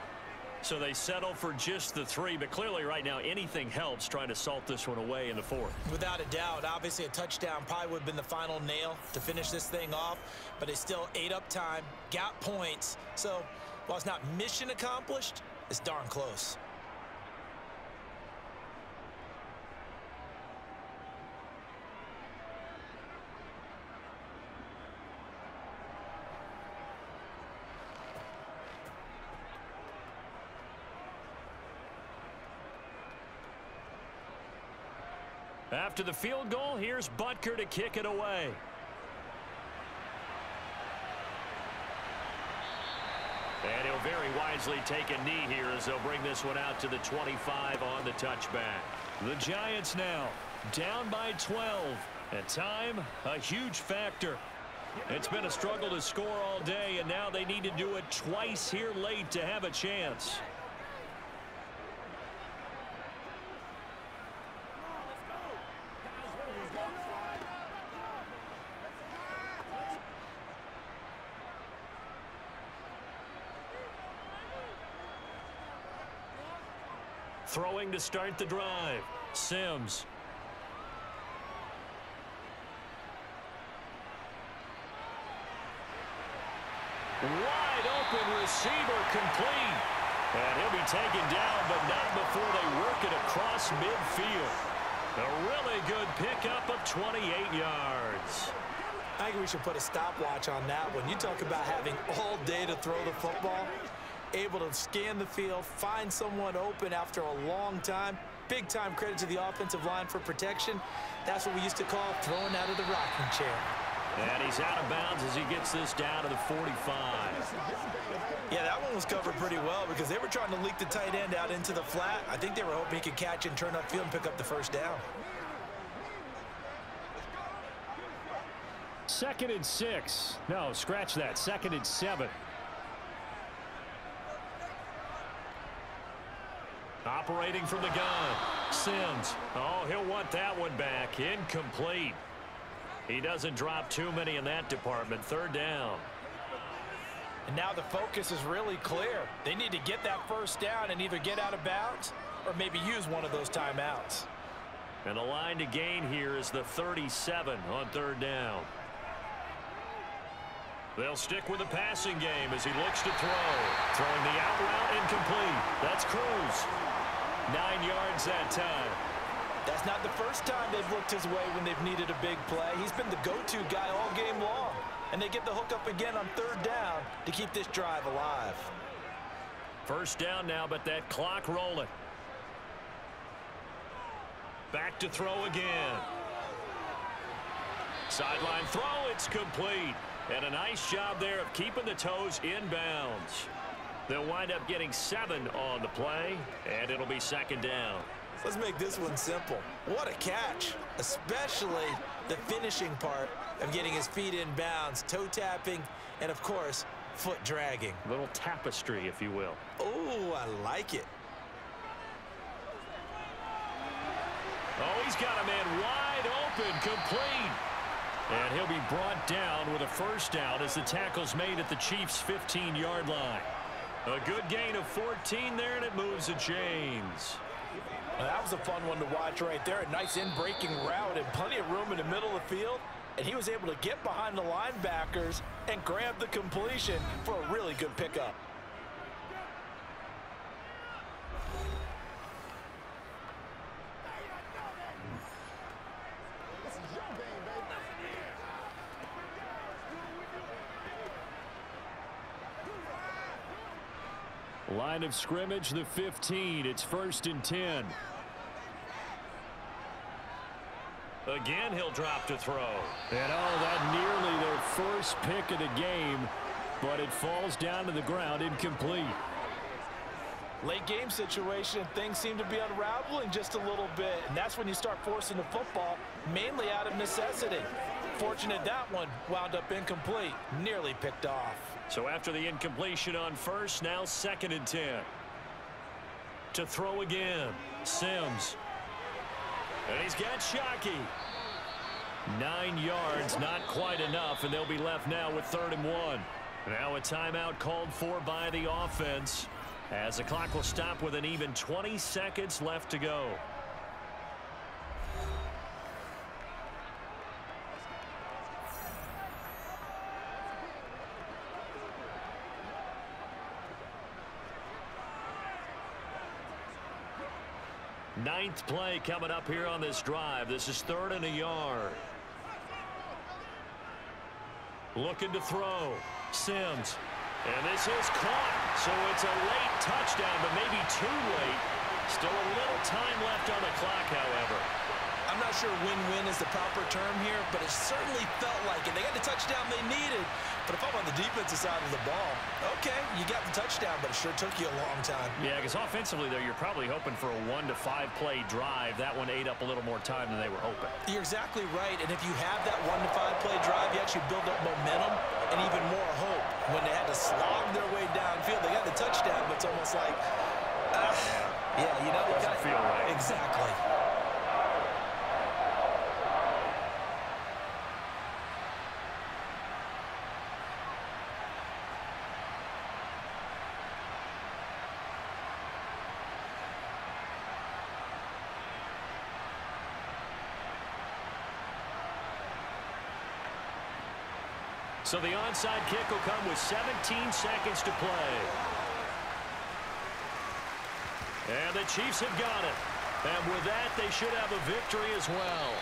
So they settle for just the three, but clearly right now anything helps trying to salt this one away in the fourth. Without a doubt, obviously a touchdown probably would have been the final nail to finish this thing off, but they still ate up time, got points. So while it's not mission accomplished, it's darn close. After the field goal, here's Butker to kick it away. And he'll very wisely take a knee here as they'll bring this one out to the 25 on the touchback. The Giants now down by 12. At time, a huge factor. It's been a struggle to score all day, and now they need to do it twice here late to have a chance. Throwing to start the drive. Simms. Wide open receiver complete. And he'll be taken down, but not before they work it across midfield. A really good pickup of 28 yards. I think we should put a stopwatch on that one. You talk about having all day to throw the football, able to scan the field, find someone open after a long time. Big time credit to the offensive line for protection. That's what we used to call throwing out of the rocking chair. And he's out of bounds as he gets this down to the 45. Yeah, that one was covered pretty well because they were trying to leak the tight end out into the flat. I think they were hoping he could catch and turn upfield and pick up the first down. Second and six. No, scratch that. Second and seven. Operating from the gun. Simms. Oh, he'll want that one back. Incomplete. He doesn't drop too many in that department. Third down. And now the focus is really clear. They need to get that first down and either get out of bounds or maybe use one of those timeouts. And the line to gain here is the 37 on third down. They'll stick with the passing game as he looks to throw. Throwing the out route incomplete. That's Cruz. Nine yards that time. That's not the first time they've looked his way when they've needed a big play. He's been the go-to guy all game long. And they get the hook up again on third down to keep this drive alive. First down now, but that clock rolling. Back to throw again. Sideline throw, it's complete. And a nice job there of keeping the toes inbounds. They'll wind up getting seven on the play, and it'll be second down. Let's make this one simple. What a catch, especially the finishing part of getting his feet in bounds, toe tapping, and of course, foot dragging. A little tapestry, if you will. Oh, I like it. Oh, he's got a man wide open, complete. And he'll be brought down with a first down as the tackle's made at the Chiefs' 15-yard line. A good gain of 14 there, and it moves the chains. Well, that was a fun one to watch right there. A nice in-breaking route and plenty of room in the middle of the field. And he was able to get behind the linebackers and grab the completion for a really good pickup. Line of scrimmage, the 15. It's first and 10. Again, he'll drop to throw. And oh, that nearly their first pick of the game, but it falls down to the ground incomplete. Late game situation, things seem to be unraveling just a little bit, and that's when you start forcing the football, mainly out of necessity. Fortunate that one wound up incomplete, nearly picked off. So after the incompletion on first, now second and 10. To throw again, Simms. And he's got Shockey. Nine yards, not quite enough, and they'll be left now with third and one. Now a timeout called for by the offense as the clock will stop with an even 20 seconds left to go. Ninth play coming up here on this drive. This is third and a yard. Looking to throw. Simms. And this is caught. So it's a late touchdown, but maybe too late. Still a little time left on the clock, however. I'm not sure win-win is the proper term here, but it certainly felt like it. They got the touchdown they needed, but if I'm on the defensive side of the ball, okay, you got the touchdown, but it sure took you a long time. Yeah, because offensively, though, you're probably hoping for a one to five play drive. That one ate up a little more time than they were hoping. You're exactly right, and if you have that one to five play drive, you actually build up momentum and even more hope. When they had to slog their way downfield, they got the touchdown, but it's almost like, uh, yeah, you know, Doesn't gotta, feel right. Exactly. So the onside kick will come with 17 seconds to play. And the Chiefs have got it. And with that, they should have a victory as well.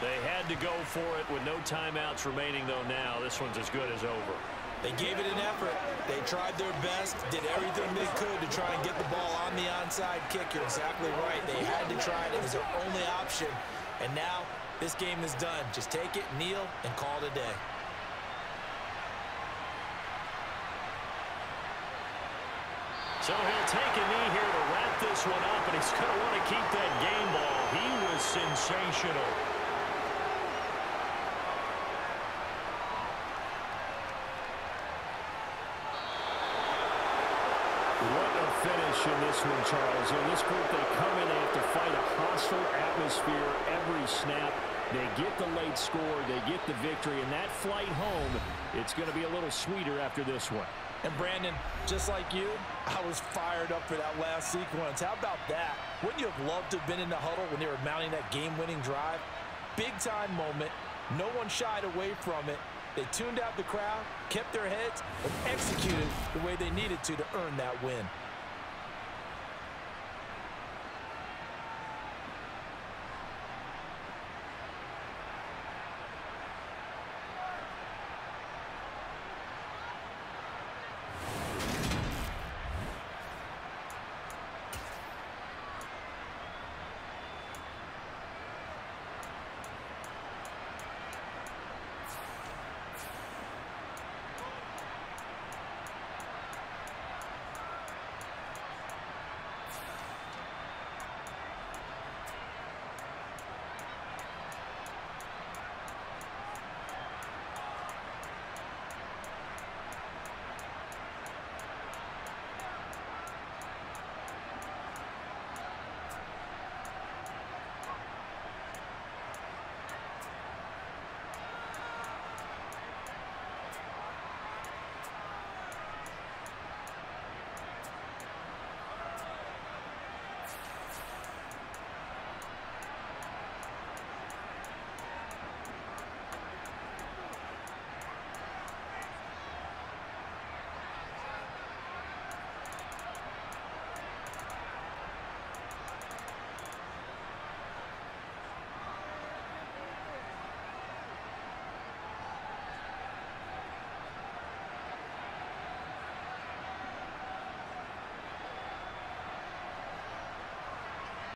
They had to go for it with no timeouts remaining, though, now. This one's as good as over. They gave it an effort. They tried their best, did everything they could to try and get the ball on the onside kick. You're exactly right. They had to try it. It was their only option. And now this game is done. Just take it, kneel, and call it a day. So he'll take a knee here to wrap this one up, and he's going to want to keep that game ball. He was sensational. What a finish in this one, Charles. In this group, they come in, they have to fight a hostile atmosphere every snap. They get the late score, they get the victory, and that flight home, it's going to be a little sweeter after this one. And Brandon, just like you, I was fired up for that last sequence. How about that? Wouldn't you have loved to have been in the huddle when they were mounting that game-winning drive? Big-time moment. No one shied away from it. They tuned out the crowd, kept their heads, and executed the way they needed to to earn that win.